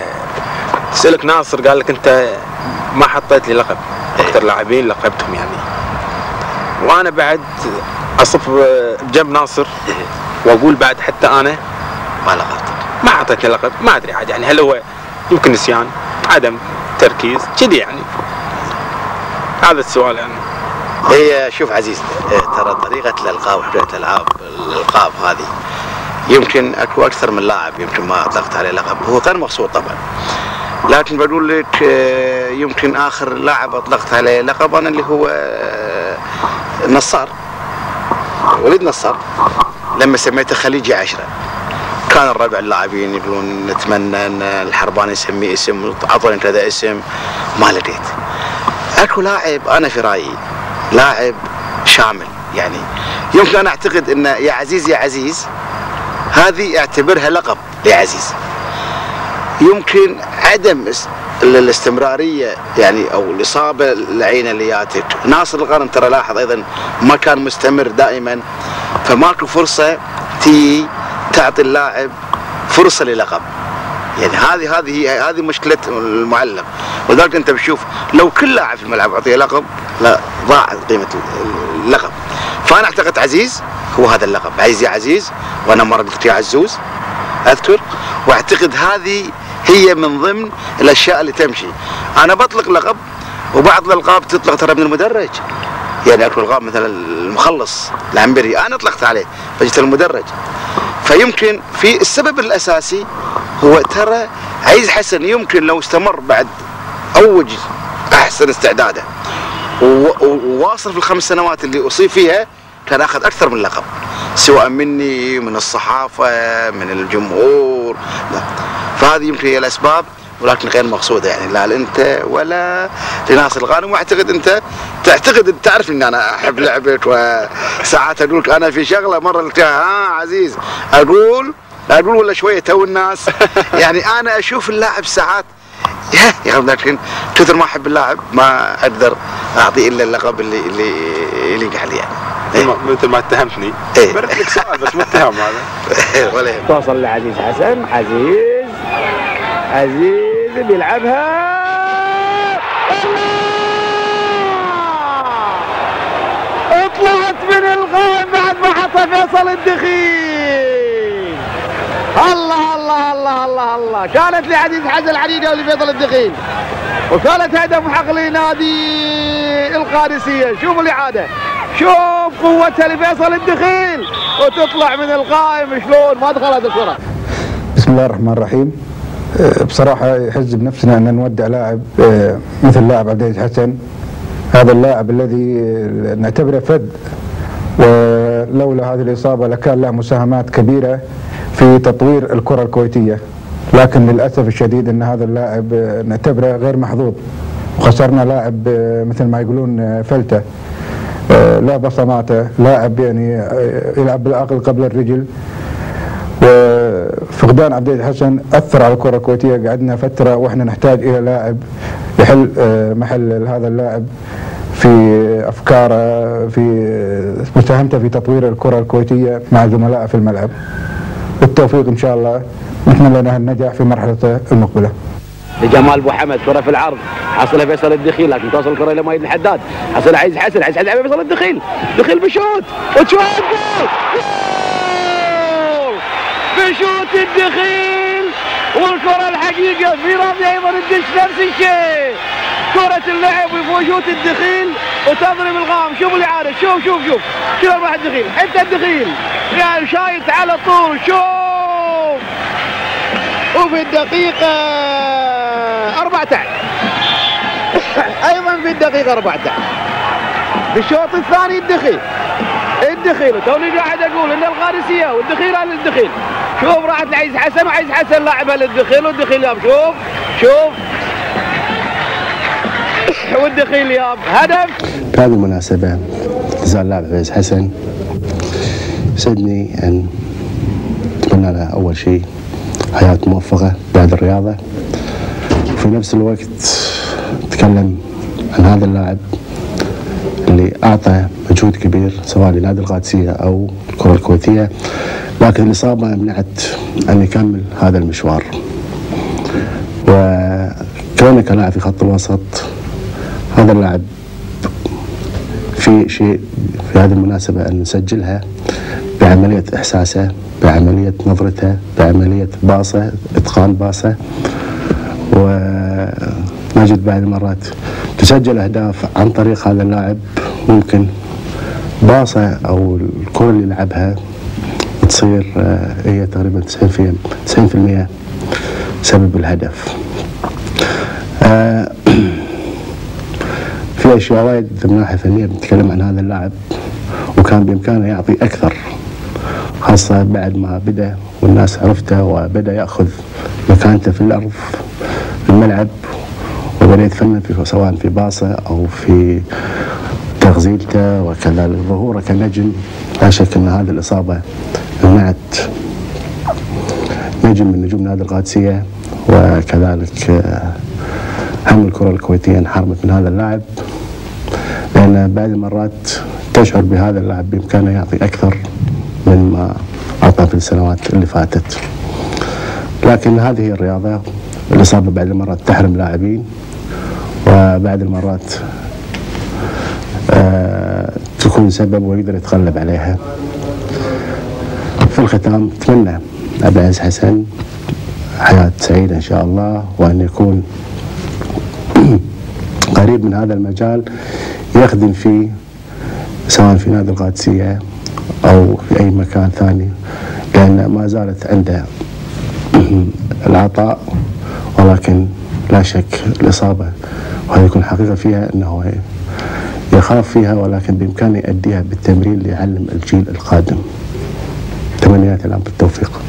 تسالك ناصر قال لك أنت ما حطيت لي لقب أكثر لاعبين لقبتهم يعني. وأنا بعد أصف بجنب ناصر وأقول بعد حتى أنا ما لقبت ما أعطيتني لقب ما أدري عاد يعني هل هو يمكن نسيان عدم تركيز كذي يعني. هذا السؤال يعني. هي شوف عزيز إيه، ترى طريقة الألقاب وحدة الألعاب الألقاب هذه يمكن أكو أكثر من لاعب يمكن ما أطلقت عليه لقب. هو غير مقصود طبعا. لكن بقول لك آه، يمكن آخر لاعب أطلقت عليه لقب أنا اللي هو نصار. وليد نصار لما سميته خليجي عشرة. كان الربع اللاعبين يقولون نتمنى إن الحربان يسميه اسم عطوني كذا اسم ما لقيت. أكو لاعب أنا في رأيي لاعب شامل. يعني يمكن أنا أعتقد إن يا عزيز يا عزيز هذه اعتبرها لقب يا عزيز يمكن عدم الاستمرارية يعني أو الإصابة العينه اللي جاتك ناصر القرن ترى لاحظ أيضا ما كان مستمر دائما. فماكو فرصة تي تعطي اللاعب فرصة للقب. يعني هذه هذه هذه مشكلة المعلم. ولذلك أنت بتشوف لو كل لاعب في الملعب أعطيه لقب لا ضاعت قيمة ال- اللقب. فأنا أعتقد عزيز هو هذا اللقب. عزيز يا عزيز وأنا مرة قلت يا عزوز أذكر. وأعتقد هذه هي من ضمن الأشياء اللي تمشي. أنا بطلق لقب وبعض الألقاب تطلق ترى من المدرج. يعني أكو ألقاب مثلا المخلص العنبري أنا أطلقت عليه فجيت المدرج. فيمكن في السبب الأساسي هو ترى عزيز حسن يمكن لو استمر بعد اوج أحسن استعداده. وواصل في الخمس سنوات اللي أصيب فيها كان أخذ أكثر من لقب سواء مني من الصحافة من الجمهور. لا. فهذه يمكن هي الأسباب ولكن غير مقصودة يعني لا انت ولا لناصر الغانم. وأعتقد أنت تعتقد تعرف ان أنا أحب لعبك وساعات أقول لك أنا في شغلة مرة قلتها ها عزيز أقول؟ لا تقول ولا شوية تو الناس يعني أنا أشوف اللاعب ساعات يا لكن كثر ما أحب اللاعب ما أقدر اعطيه إلا اللقب اللي اللي يليق عليه يعني. مثل ما- مثل ما اتهمتني. إيه. برد لك سؤال بس متهم هذا. ولا يهمك. توصل لعزيز حسن عزيز. عزيز بيلعبها! طلعت من الغاية بعد ما حطها فيصل الدخيل. الله الله الله الله الله. كانت لعزيز حسن العديدة ولفيصل الدخيل. وكانت هدف حق لنادي القادسية. شوفوا الإعادة. شوف قوتها لفيصل الدخيل. وتطلع من القائم. شلون؟ ما دخلت الكرة. بسم الله الرحمن الرحيم. بصراحة يحز بنفسنا أن نودع لاعب أه، مثل لاعب عبد العزيز حسن. هذا اللاعب الذي أه، نعتبره فد. ولولا هذه الإصابة لكان له مساهمات كبيرة في تطوير الكرة الكويتية. لكن للأسف الشديد أن هذا اللاعب نعتبره غير محظوظ. وخسرنا لاعب مثل ما يقولون فلتة. لا بصماته لاعب يعني يلعب بالعقل قبل الرجل. وفقدان عبد العزيز حسن أثر على الكرة الكويتية. قعدنا فترة وإحنا نحتاج إلى لاعب يحل آه، محل هذا اللاعب في افكاره في مساهمته في تطوير الكرة الكويتية مع زملائه في الملعب. بالتوفيق إن شاء الله. نتمنى له النجاح في مرحلته المقبلة. لجمال أبو حمد كرة في العرض. حصلها فيصل الدخيل لكن توصل الكرة إلى مايد الحداد. حصل عزيز حسن عزيز حسن فيصل الدخيل. دخيل بشوت وتشوت بشوت الدخيل والكرة الحقيقة في رامي أيضا الدش نفس الشيء. كرة اللعب وشوت الدخيل وتضرب الغام. شوف الاعاده شوف شوف شوف. شوف راح الدخيل. حتى الدخيل. يعني شايط على طول. شوف. وفي الدقيقة 14 أيضا في الدقيقة 14 في الشوط الثاني الدخيل. الدخيل توني قاعد أقول إن الغارسية والدخيل على الدخيل. شوف راحت لعيز حسن وعيز حسن لاعبها للدخيل والدخيل ياب شوف شوف. والدخيل ياب. هدف. بهذه المناسبة زال اللاعب عزيز حسن. يسعدني أن أتمنى له أول شيء حياة موفقة بعد الرياضة. وفي نفس الوقت أتكلم عن هذا اللاعب اللي أعطى مجهود كبير سواء لنادي القادسية أو الكرة الكويتية لكن الإصابة منعت أن يكمل هذا المشوار. وكونه كلاعب في خط الوسط هذا اللاعب في شيء في هذه المناسبة أن نسجلها بعملية إحساسه بعملية نظرته بعملية باصه إتقان باصه ونجد بعض المرات تسجل أهداف عن طريق هذا اللاعب ممكن باصه أو الكرة اللي يلعبها تصير آه، هي تقريبا 90% 90% سبب الهدف. آه، في أشياء وايد من الناحيه الفنيه بنتكلم عن هذا اللاعب وكان بإمكانه يعطي أكثر خاصة بعد ما بدأ والناس عرفته وبدأ يأخذ مكانته في الأرض في الملعب وبدأ يتفنن في سواء في باصة أو في تغزيلته وكذلك ظهوره كنجم لا شك أن هذه الإصابة منعت نجم من نجوم نادي القادسية وكذلك آه، هم الكرة الكويتية انحرمت من هذا اللاعب. لأن بعض المرات تشعر بهذا اللاعب بإمكانه يعطي أكثر مما أعطى في السنوات اللي فاتت. لكن هذه هي الرياضة الإصابة بعض المرات تحرم لاعبين وبعض المرات تكون سبب ويقدر يتغلب عليها. في الختام أتمنى عبد العزيز حسن حياة سعيدة إن شاء الله وأن يكون قريب من هذا المجال يخدم فيه سواء في نادي القادسية أو في أي مكان ثاني لأن ما زالت عنده العطاء ولكن لا شك الإصابة وهذه يكون حقيقة فيها أنه يخاف فيها ولكن بإمكانه يؤديها بالتمرين ليعلم الجيل القادم. تمنياتي الآن بالتوفيق.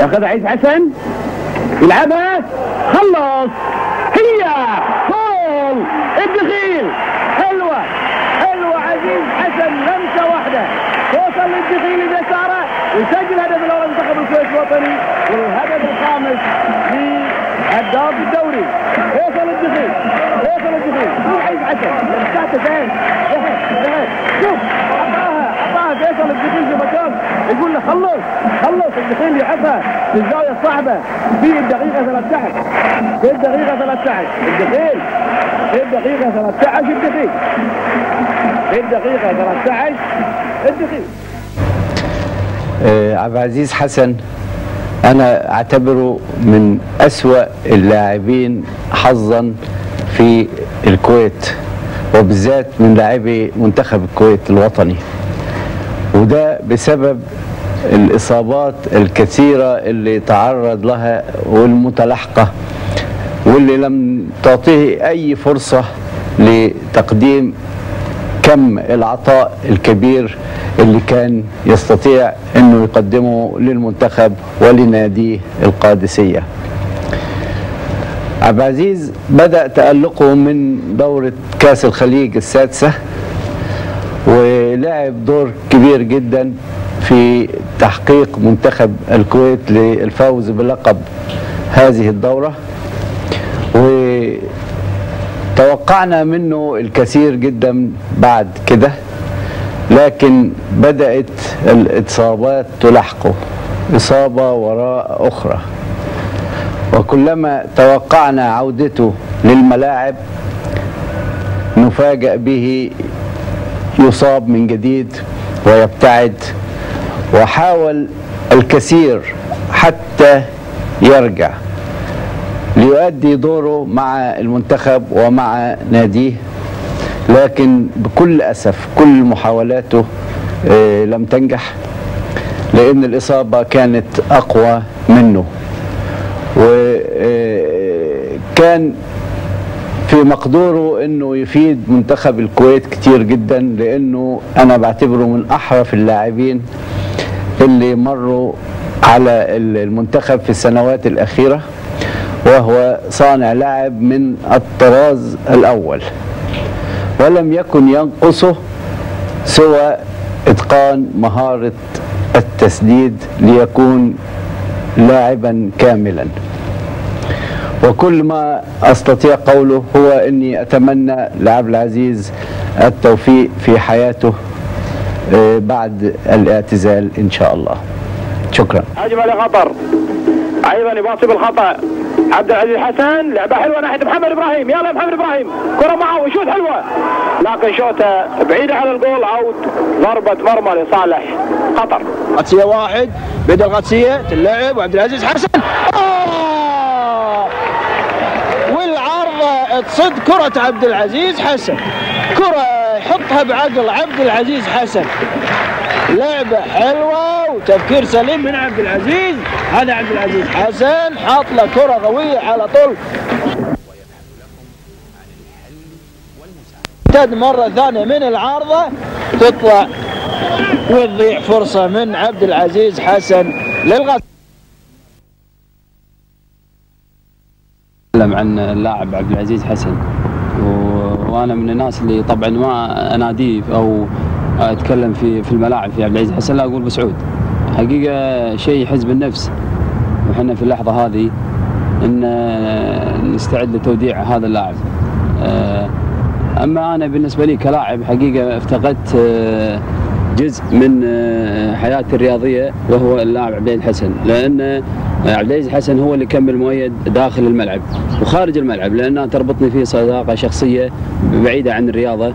ياخذ عيد حسن. يلعبها. خلص. هي. جول الدخيل. حلوة. حلوة. عزيز حسن. لمسة واحدة. توصل للدخيل بيساره ويسجل هدف الأول منتخب الكويت الوطني. والهدف الخامس. لهداف الدوري. فيصل الدخيل فيصل الدخيل شوف عيد حسن لمساته زين زين زين شوف. أعطاها. أعطاها فيصل الدخيل في مكان. يقول له خلص. خلص. الدخيل يحطها في الزاوية الصعبة. في الدقيقة 13 في الدقيقة 13 الدخيل في الدقيقة 13 الدخيل في الدقيقة 13 الدخيل آه، عبد العزيز حسن. أنا أعتبره من أسوأ اللاعبين حظا في الكويت وبالذات من لاعبي منتخب الكويت الوطني. وده بسبب الإصابات الكثيرة اللي تعرض لها والمتلاحقة واللي لم تعطيه أي فرصة لتقديم كم العطاء الكبير اللي كان يستطيع إنه يقدمه للمنتخب ولناديه القادسية. عبد العزيز بدأ تألقه من دورة كأس الخليج السادسة ولعب دور كبير جدا في تحقيق منتخب الكويت للفوز بلقب هذه الدورة وتوقعنا منه الكثير جدا بعد كده لكن بدأت الإصابات تلاحقه. إصابة وراء أخرى. وكلما توقعنا عودته للملاعب نفاجأ به يصاب من جديد ويبتعد. وحاول الكثير حتى يرجع. ليؤدي دوره مع المنتخب ومع ناديه. لكن بكل أسف كل محاولاته آه، لم تنجح لأن الإصابة كانت أقوى منه. وكان في مقدوره إنه يفيد منتخب الكويت كتير جدا لأنه أنا بعتبره من أحرف اللاعبين اللي مروا على المنتخب في السنوات الأخيرة وهو صانع لاعب من الطراز الأول. ولم يكن ينقصه سوى إتقان مهارة التسديد ليكون لاعبا كاملا. وكل ما أستطيع قوله هو إني أتمنى لعبد العزيز التوفيق في حياته آه، بعد الاعتزال إن شاء الله. شكرا. هجمه لخطر أيضا يباصي بالخطأ. عبد العزيز حسن لعبة حلوة ناحية محمد إبراهيم. يلا محمد إبراهيم. كرة معه وشوت حلوة. لكن شوتة بعيدة على الجول أوت ضربة مرمى لصالح قطر. قدسيه واحد بدا القدسيه تلعب وعبد العزيز حسن آه! والعارضة تصد كرة عبد العزيز حسن. كرة يحطها بعقل عبد العزيز حسن. لعبة حلوة وتفكير سليم من عبد العزيز. هذا عبد العزيز حسن حاط له كرة قوية على طول. تد مرة ثانية من العارضة تطلع وتضيع فرصة من عبد العزيز حسن للغسل اتكلم عن اللاعب عبد العزيز حسن. وأنا من الناس اللي طبعا ما أناديه أو أتكلم في في الملاعب في عبد العزيز حسن لا أقول بسعود حقيقة شيء يحز بالنفس وحنا في اللحظة هذه إن نستعد لتوديع هذا اللاعب. آه، أما أنا بالنسبة لي كلاعب حقيقة افتقدت آه، جزء من آه، حياتي الرياضية وهو اللاعب عبد العزيز حسن. لأن آه، عبد العزيز حسن هو اللي كمل مؤيد داخل الملعب وخارج الملعب لأنها تربطني فيه صداقة شخصية بعيدة عن الرياضة. آه،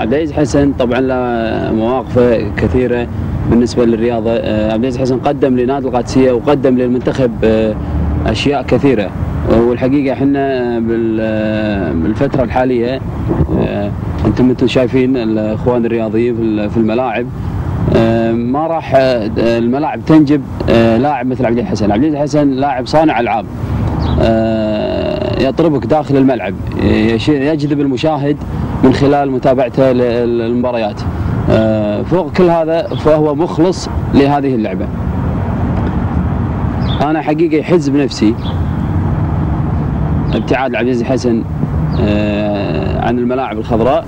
عبد العزيز حسن طبعا له مواقفه كثيرة بالنسبة للرياضة. آه، عبد العزيز حسن قدم لنادي القادسية وقدم للمنتخب آه، أشياء كثيرة. والحقيقة إحنا بال- بالفترة الحالية آه، أنتم أنتم شايفين الأخوان الرياضيين في ال- في الملاعب آه، ما راح آه، الملاعب تنجب آه، لاعب مثل عبد العزيز حسن، عبد العزيز حسن لاعب صانع ألعاب آه، يطربك داخل الملعب يجذب المشاهد من خلال متابعته لل- للمباريات. آه، فوق كل هذا فهو مخلص لهذه اللعبة. أنا حقيقة يحز بنفسي. ابتعاد عبد العزيز حسن آه، عن الملاعب الخضراء.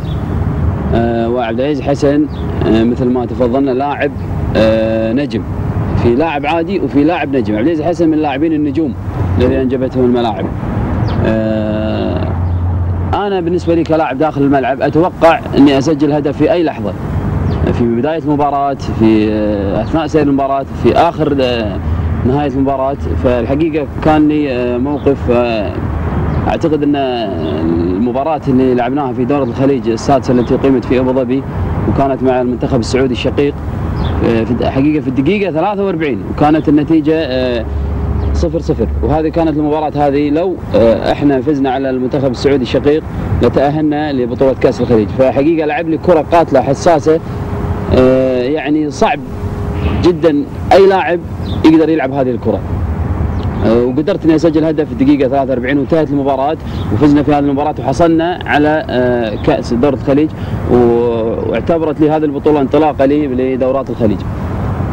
آه، وعبد العزيز حسن مثل ما تفضلنا لاعب نجم. في لاعب عادي وفي لاعب نجم. عبد العزيز حسن من اللاعبين النجوم الذي أنجبتهم الملاعب. أنا بالنسبة لي كلاعب داخل الملعب أتوقع إني أسجل هدف في أي لحظة. في بداية المباراة في آه، أثناء سير المباراة في آخر آه، نهاية المباراة. فالحقيقة كان لي آه، موقف أعتقد إن المباراة اللي لعبناها في دورة الخليج السادسة التي قيمت في أبو ظبي وكانت مع المنتخب السعودي الشقيق في حقيقة في الدقيقة 43 وكانت النتيجة صفر صفر. وهذه كانت المباراة هذه لو آه، إحنا فزنا على المنتخب السعودي الشقيق لتأهلنا لبطولة كأس الخليج. فحقيقة لعب لي كرة قاتلة حساسة آه، يعني صعب جدا أي لاعب يقدر يلعب هذه الكرة. آه، وقدرت إني أسجل هدف في الدقيقة 43 وانتهت المباراة وفزنا في هذه المباراة وحصلنا على كأس دورة الخليج واعتبرت لي هذه البطولة انطلاقة لي لدورات الخليج.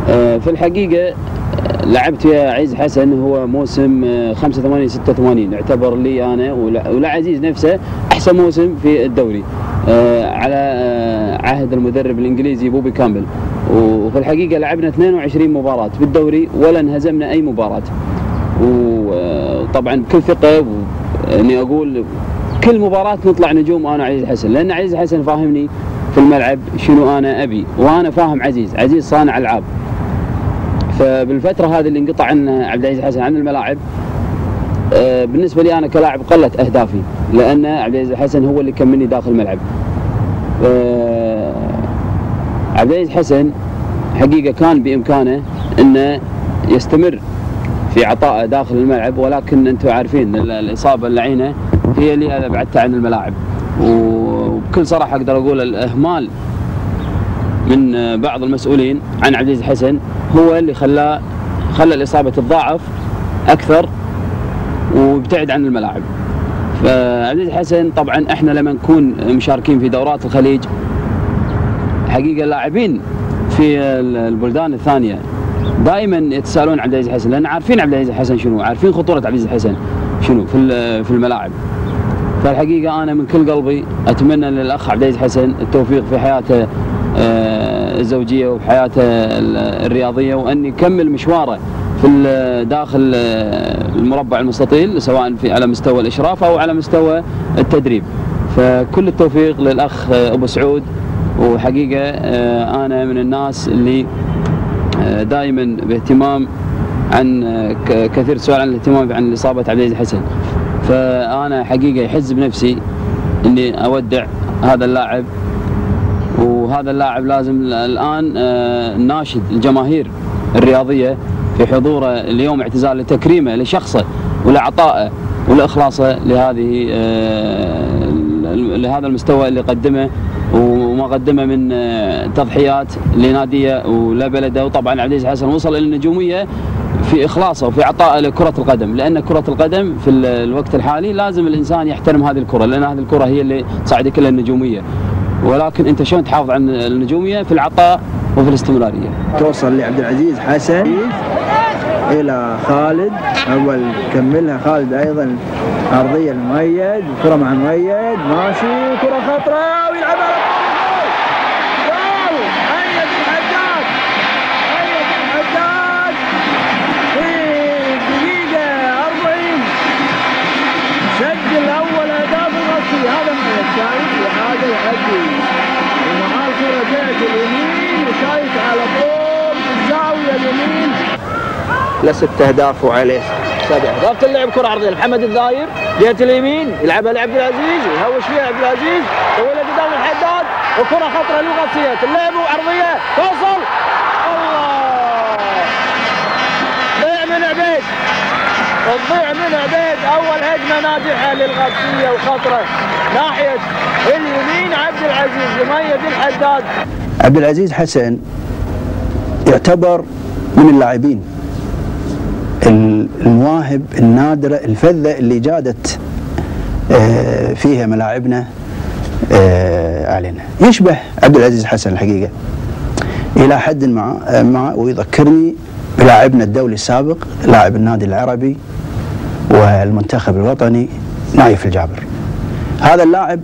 في الحقيقة لعبت يا عز حسن هو موسم آه، 85 86 يعتبر لي أنا ولا ولا عزيز نفسه أحسن موسم في الدوري. آه، على آه، عهد المدرب الإنجليزي بوبي كامبل. وفي الحقيقة لعبنا 22 مباراة بالدوري ولا انهزمنا أي مباراة. وطبعا بكل ثقة اني أقول كل مباراة نطلع نجوم أنا عزيز حسن. لأن عزيز حسن فاهمني في الملعب شنو أنا أبي وأنا فاهم عزيز. عزيز صانع ألعاب. فبالفترة هذه اللي انقطع عن عبد العزيز حسن عن الملاعب آه، بالنسبة لي أنا كلاعب قلت أهدافي لأن عبد العزيز حسن هو اللي كملني داخل الملعب. آه، عبد العزيز حسن حقيقة كان بإمكانه إنه يستمر في عطائه داخل الملعب ولكن أنتم عارفين ال- الإصابة اللعينة هي اللي أبعدته عن الملاعب. وبكل صراحة أقدر أقول الإهمال من بعض المسؤولين عن عبد العزيز حسن هو اللي خلاه خلى الإصابة تتضاعف أكثر وابتعد عن الملاعب. فعبد العزيز حسن طبعا إحنا لما نكون مشاركين في دورات الخليج حقيقة اللاعبين في ال- البلدان الثانية دائما يتساءلون عبد العزيز حسن لأن عارفين عبد العزيز حسن شنو عارفين خطورة عبد العزيز حسن شنو في في الملاعب. فالحقيقة أنا من كل قلبي أتمنى للأخ عبد العزيز حسن التوفيق في حياته آه، الزوجية وفي حياته ال- الرياضية وان يكمل مشواره في داخل آه، المربع المستطيل سواء في على مستوى الإشراف أو على مستوى التدريب. فكل التوفيق للأخ آه، أبو سعود. وحقيقة آه، أنا من الناس اللي دائما باهتمام عن ك- كثير سؤال عن الاهتمام عن اصابه عبد العزيز حسن. فأنا حقيقة يحز بنفسي إني أودع هذا اللاعب وهذا اللاعب لازم ال- الآن آه، ناشد الجماهير الرياضية في حضوره اليوم اعتزال لتكريمه لشخصه ولعطائه ولإخلاصه لهذه آه، لهذا المستوى اللي قدمه وما قدمه من آه، تضحيات لناديه ولبلده. وطبعا عبد العزيز حسن وصل إلى النجومية في إخلاصه وفي عطائه لكرة القدم لأن كرة القدم في ال- الوقت الحالي لازم الإنسان يحترم هذه الكرة لأن هذه الكرة هي اللي تصعدك إلى النجومية. ولكن انت شلون تحافظ على النجومية في العطاء وفي الاستمرارية؟ توصل لعبد العزيز حسن إلى خالد. أول كملها خالد أيضا أرضية المؤيد كرة مع المؤيد ماشي كرة خطره ويلعبها. لست أهداف وعليه سبع أهداف. اللعب كرة عرضية. لمحمد الداير جهة اليمين يلعبها لعبد العزيز ويهوش فيها عبد العزيز. طويلة قدام الحداد وكرة خطرة للغطيه اللعب وعرضيه توصل. الله! ضيع من عبيد. تضيع من عبيد. أول هجمة ناجحة للغطية وخطرة. ناحية اليمين عبد العزيز يميز الحداد. عبد العزيز حسن يعتبر من اللاعبين. المواهب النادرة الفذة اللي جادت آه، فيها ملاعبنا آه، علينا. يشبه عبد العزيز حسن الحقيقة. إلى حد ما ما ويذكرني بلاعبنا الدولي السابق لاعب النادي العربي والمنتخب الوطني نايف الجابر. هذا اللاعب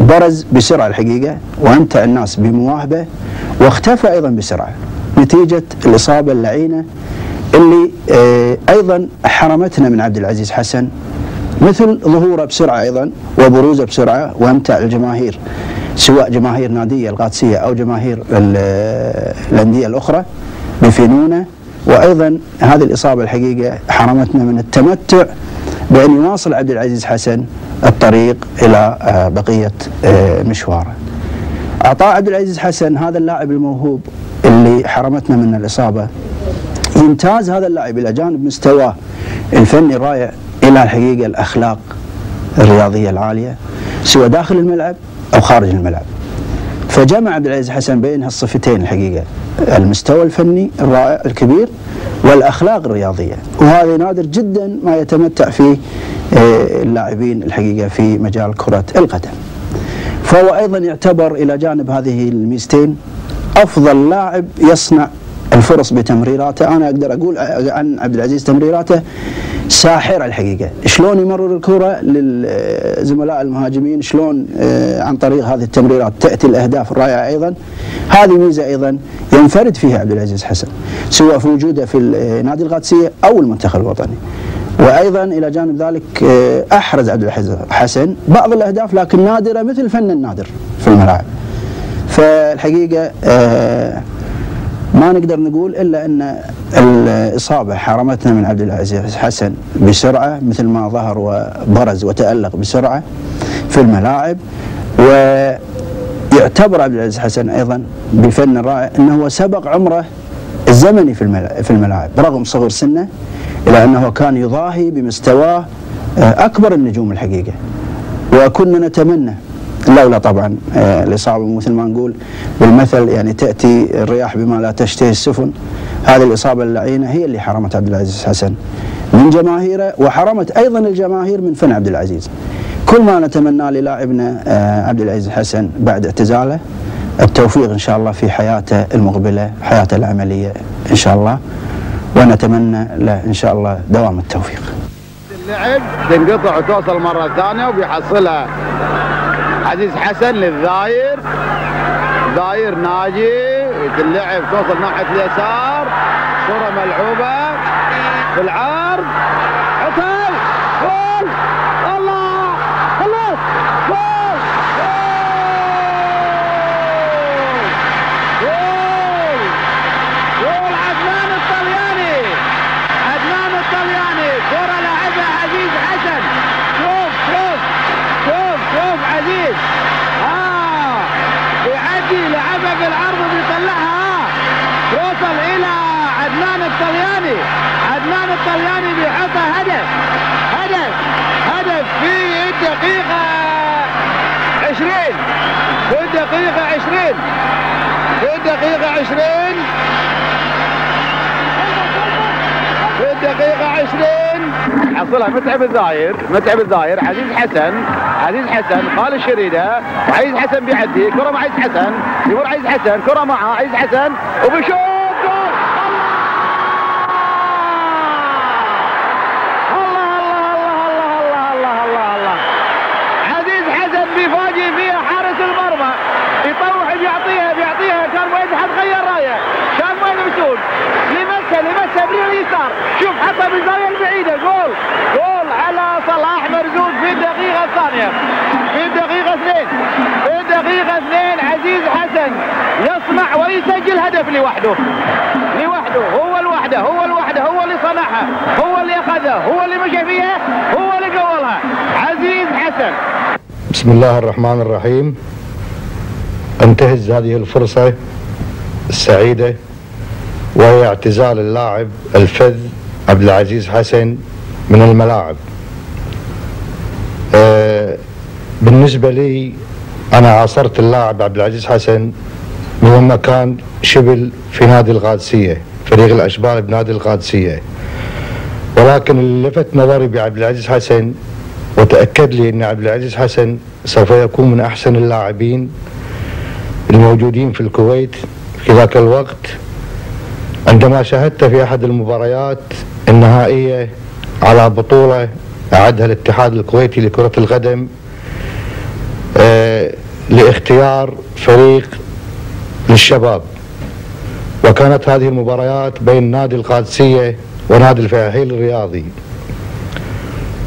برز بسرعة الحقيقة وأمتع الناس بمواهبة واختفى أيضا بسرعة نتيجة الإصابة اللعينة اللي آه، أيضا حرمتنا من عبد العزيز حسن مثل ظهوره بسرعة أيضا وبروزه بسرعة وأمتع الجماهير سواء جماهير نادية القادسية أو جماهير ال- الأندية الأخرى بفنونه. وأيضا هذه الإصابة الحقيقة حرمتنا من التمتع بأن يواصل عبد العزيز حسن الطريق إلى آه، بقية آه، مشواره. عطاء عبد العزيز حسن هذا اللاعب الموهوب اللي حرمتنا من الإصابة يمتاز هذا اللاعب إلى جانب مستواه الفني الرائع إلى الحقيقة الأخلاق الرياضية العالية سواء داخل الملعب أو خارج الملعب. فجمع عبد العزيز حسن بين هالصفتين الحقيقة المستوى الفني الرائع الكبير والأخلاق الرياضية. وهذا نادر جدا ما يتمتع فيه آه، اللاعبين الحقيقة في مجال كرة القدم. فهو أيضا يعتبر إلى جانب هذه الميزتين أفضل لاعب يصنع الفرص بتمريراته. أنا أقدر أقول عن عبد العزيز تمريراته ساحرة الحقيقة. شلون يمرر الكرة للزملاء المهاجمين؟ شلون آه، عن طريق هذه التمريرات تأتي الأهداف الرائعة أيضا؟ هذه ميزة أيضا ينفرد فيها عبد العزيز حسن سواء في وجوده في النادي القادسية أو المنتخب الوطني. وأيضا إلى جانب ذلك آه، أحرز عبد العزيز حسن بعض الأهداف لكن نادرة مثل الفن النادر في الملاعب. فالحقيقة آه، ما نقدر نقول إلا أن الإصابة حرمتنا من عبد العزيز حسن بسرعة مثل ما ظهر وبرز وتألق بسرعة في الملاعب. ويعتبر عبد العزيز حسن أيضا بفن الرائع إنه هو سبق عمره الزمني في في الملاعب رغم صغر سنه إلى أنه كان يضاهي بمستواه آه، أكبر النجوم الحقيقة. وكنا نتمنى لولا طبعا آه، الاصابه مثل ما نقول. بالمثل يعني تأتي الرياح بما لا تشتهي السفن. هذه الإصابة اللعينة هي اللي حرمت عبد العزيز حسن. من جماهيره وحرمت أيضا الجماهير من فن عبد العزيز. كل ما نتمناه للاعبنا آه، عبد العزيز حسن بعد اعتزاله التوفيق إن شاء الله في حياته المقبلة حياته العملية إن شاء الله. ونتمنى له إن شاء الله دوام التوفيق. اللعب تنقطع وتوصل مرة ثانية وبيحصلها عزيز حسن للذاير ذاير ناجي اللعب توصل ناحية اليسار. كرة ملعوبة. في العرض عدنان الطلياني بيحطها هدف. هدف. هدف في الدقيقة 20 في الدقيقة 20 في الدقيقة 20 في الدقيقة 20 حصلها متعب الزاير. متعب الزاير. عزيز حسن. عزيز حسن. خالد الشريدة وعزيز حسن بيعدي. كرة مع عزيز حسن. يمر عزيز حسن. كرة معه. عزيز حسن. وبيشوط جول الله الله الله الله الله الله عزيز حسن بيفاجئ فيها حارس المرمى يطوح بيعطيها بيعطيها كان ما يحط غير رايه كان ما مسؤول لمسها لمسها من اليسار شوف حطها بالزاويه البعيده جول جول على صلاح مرزوق في الدقيقه الثانية في الدقيقه اثنين في الدقيقه اثنين عزيز حسن يصنع هدف لوحده. لوحده. هو الوحدة. هو الوحدة. هو اللي صنعها هو اللي أخذها. هو اللي مشى فيها. هو اللي قولها. عزيز حسن. بسم الله الرحمن الرحيم. انتهز هذه الفرصة السعيدة وهي اعتزال اللاعب الفذ عبد العزيز حسن من الملاعب. آه، بالنسبة لي أنا عاصرت اللاعب عبد العزيز حسن لما كان شبل في نادي القادسية فريق الأشبال بنادي القادسية. ولكن اللي لفت نظري بعبد العزيز حسن وتأكد لي أن عبد العزيز حسن سوف يكون من أحسن اللاعبين الموجودين في الكويت في ذاك الوقت. عندما شاهدت في أحد المباريات النهائية على بطولة أعدها الاتحاد الكويتي لكرة القدم آه، لاختيار فريق للشباب. وكانت هذه المباريات بين نادي القادسية ونادي الفلاحين الرياضي.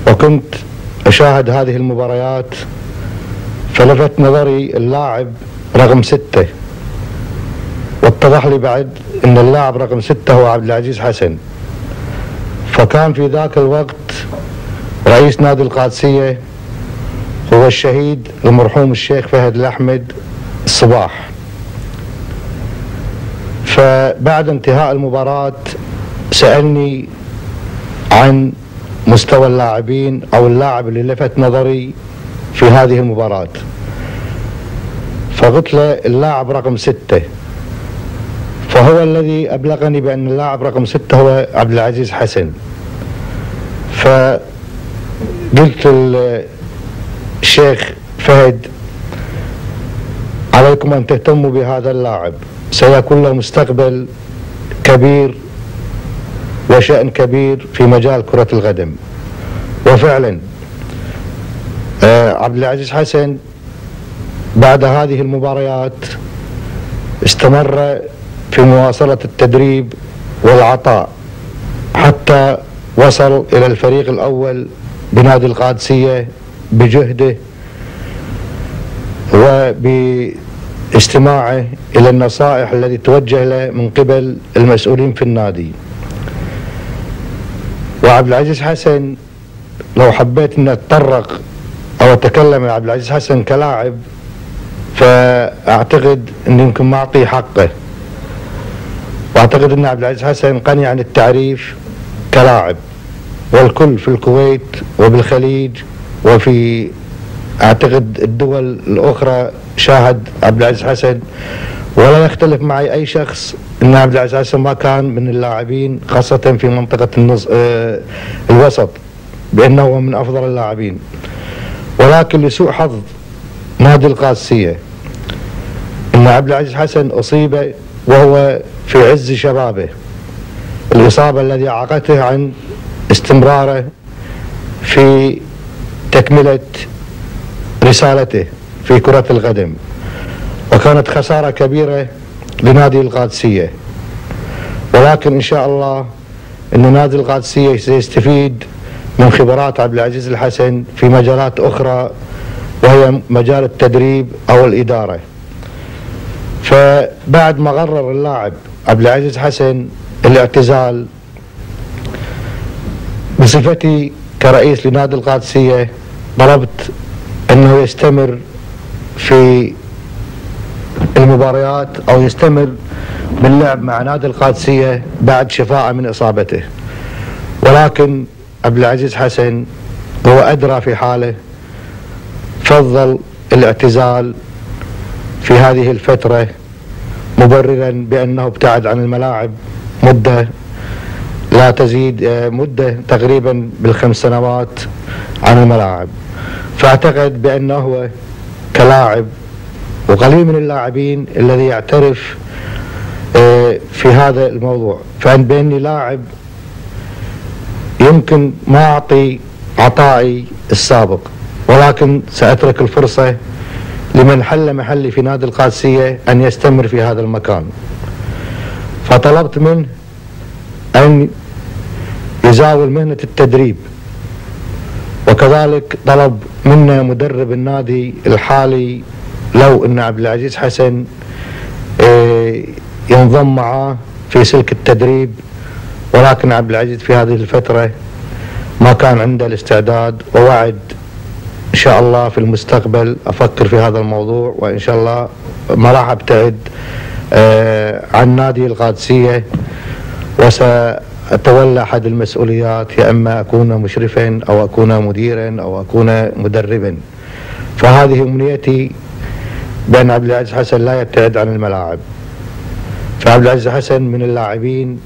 وكنت أشاهد هذه المباريات فلفت نظري اللاعب رقم ستة. واتضح لي بعد أن اللاعب رقم ستة هو عبد العزيز حسن. فكان في ذاك الوقت رئيس نادي القادسية هو الشهيد المرحوم الشيخ فهد الأحمد الصباح فبعد انتهاء المباراة سألني عن مستوى اللاعبين أو اللاعب اللي لفت نظري في هذه المباراة. فقلت له اللاعب رقم ستة. فهو الذي أبلغني بأن اللاعب رقم ستة هو عبد العزيز حسن. فقلت الشيخ فهد عليكم أن تهتموا بهذا اللاعب. سيكون له مستقبل كبير وشأن كبير في مجال كرة القدم. وفعلا آه عبد العزيز حسن بعد هذه المباريات استمر في مواصلة التدريب والعطاء حتى وصل إلى الفريق الأول بنادي القادسية بجهده وباستماعه إلى النصائح التي توجه له من قبل المسؤولين في النادي. وعبد العزيز حسن لو حبيت أن أتطرق أو أتكلم عن عبد العزيز حسن كلاعب فأعتقد أن يمكن ما أعطيه حقه. وأعتقد إن عبد العزيز حسن غني عن التعريف كلاعب. والكل في الكويت وبالخليج وفي أعتقد الدول الأخرى شاهد عبد العزيز حسن ولا يختلف معي أي شخص إن عبد العزيز حسن ما كان من اللاعبين خاصة في منطقة النص آه الوسط بأنه هو من أفضل اللاعبين. ولكن لسوء حظ نادي القادسية إن عبد العزيز حسن أصيب وهو في عز شبابه. الإصابة الذي عاقته عن استمراره في تكملة رسالته في كرة القدم وكانت خسارة كبيرة لنادي القادسية. ولكن إن شاء الله أن نادي القادسية سيستفيد من خبرات عبد العزيز الحسن في مجالات أخرى وهي مجال التدريب أو الإدارة. فبعد ما قرر اللاعب عبد العزيز حسن الاعتزال بصفتي كرئيس لنادي القادسية طلبت أنه يستمر في المباريات أو يستمر باللعب مع نادي القادسية بعد شفاءه من إصابته. ولكن عبد العزيز حسن هو أدرى في حاله. فضل الاعتزال في هذه الفترة مبررا بأنه ابتعد عن الملاعب مدة لا تزيد مدة تقريبا بالخمس سنوات عن الملاعب. فأعتقد بأنه هو كلاعب وقليل من اللاعبين الذي يعترف في هذا الموضوع. فأن بأني لاعب يمكن ما أعطي عطائي السابق ولكن سأترك الفرصة لمن حل محلي في نادي القادسية أن يستمر في هذا المكان. فطلبت منه أن يزاول مهنة التدريب. وكذلك طلب منا مدرب النادي الحالي لو أن عبد العزيز حسن ينضم معاه في سلك التدريب ولكن عبد العزيز في هذه الفترة ما كان عنده الاستعداد ووعد إن شاء الله في المستقبل أفكر في هذا الموضوع وإن شاء الله ما راح أبتعد آه عن نادي القادسية وساتولى أحد المسؤوليات يا إما أكون مشرفا أو أكون مديرا أو أكون مدربا. فهذه أمنيتي بأن عبد العزيز حسن لا يبتعد عن الملاعب. فعبد العزيز حسن من اللاعبين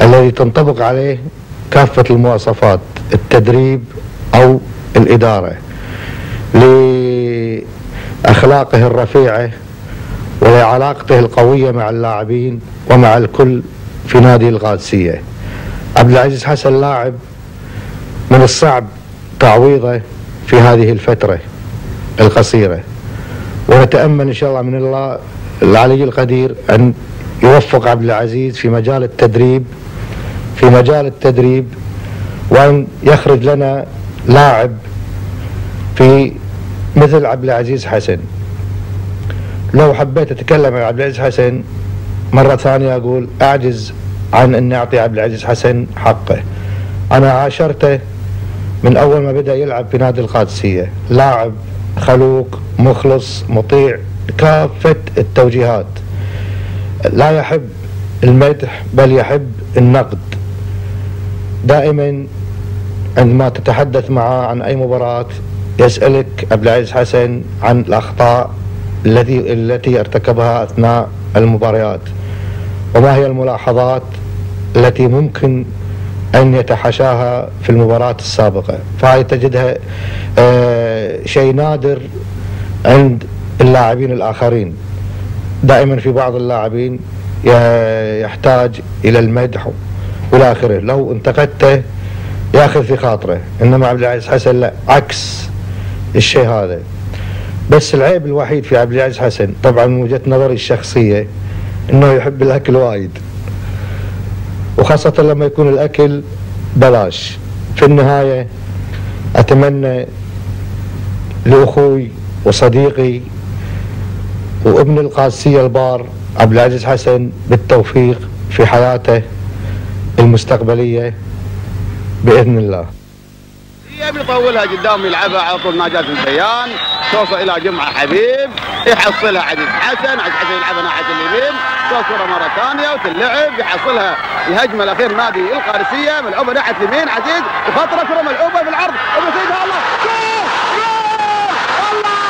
الذي تنطبق عليه كافة المواصفات التدريب أو الإدارة لأخلاقه الرفيعة ولعلاقته القوية مع اللاعبين ومع الكل في نادي القادسية عبد العزيز حسن لاعب من الصعب تعويضه في هذه الفترة القصيرة. ونتأمل إن شاء الله من الله العلي القدير أن يوفق عبد العزيز في مجال التدريب في مجال التدريب وأن يخرج لنا لاعب في مثل عبد العزيز حسن. لو حبيت أتكلم عن عبد العزيز حسن مرة ثانية أقول أعجز عن أن أعطي عبد العزيز حسن حقه. أنا عاشرته من أول ما بدأ يلعب في نادي القادسية. لاعب خلوق مخلص مطيع كافة التوجيهات. لا يحب المدح بل يحب النقد. دائما عندما تتحدث معه عن أي مباراة يسألك عبد العزيز حسن عن الأخطاء التي التي ارتكبها أثناء المباريات. وما هي الملاحظات التي ممكن أن يتحاشاها في المباراة السابقة؟ فهي تجدها آه شيء نادر عند اللاعبين الآخرين. دائما في بعض اللاعبين يحتاج إلى المدح والى آخره. لو انتقدته ياخذ في خاطره إنما عبد العزيز حسن لا عكس الشيء هذا. بس العيب الوحيد في عبد العزيز حسن طبعا من وجهة نظري الشخصية إنه يحب الأكل وايد. وخاصة لما يكون الأكل بلاش في النهاية أتمنى لأخوي وصديقي وابن القادسية البار عبد العزيز حسن بالتوفيق في حياته المستقبلية بإذن الله. يبي يطولها قدام يلعبها على طول ناجاة البيان. توصل إلى جمعة حبيب. يحصلها عزيز حسن. عزيز حسن يلعبها ناحيه اليمين. توصلها مرة ثانية وتلعب. يحصلها الهجمة الأخير نادي القادسيه ملعوبة ناحية اليمين. عزيز وخطره كرة ملعوبة الله جول! جول! الله!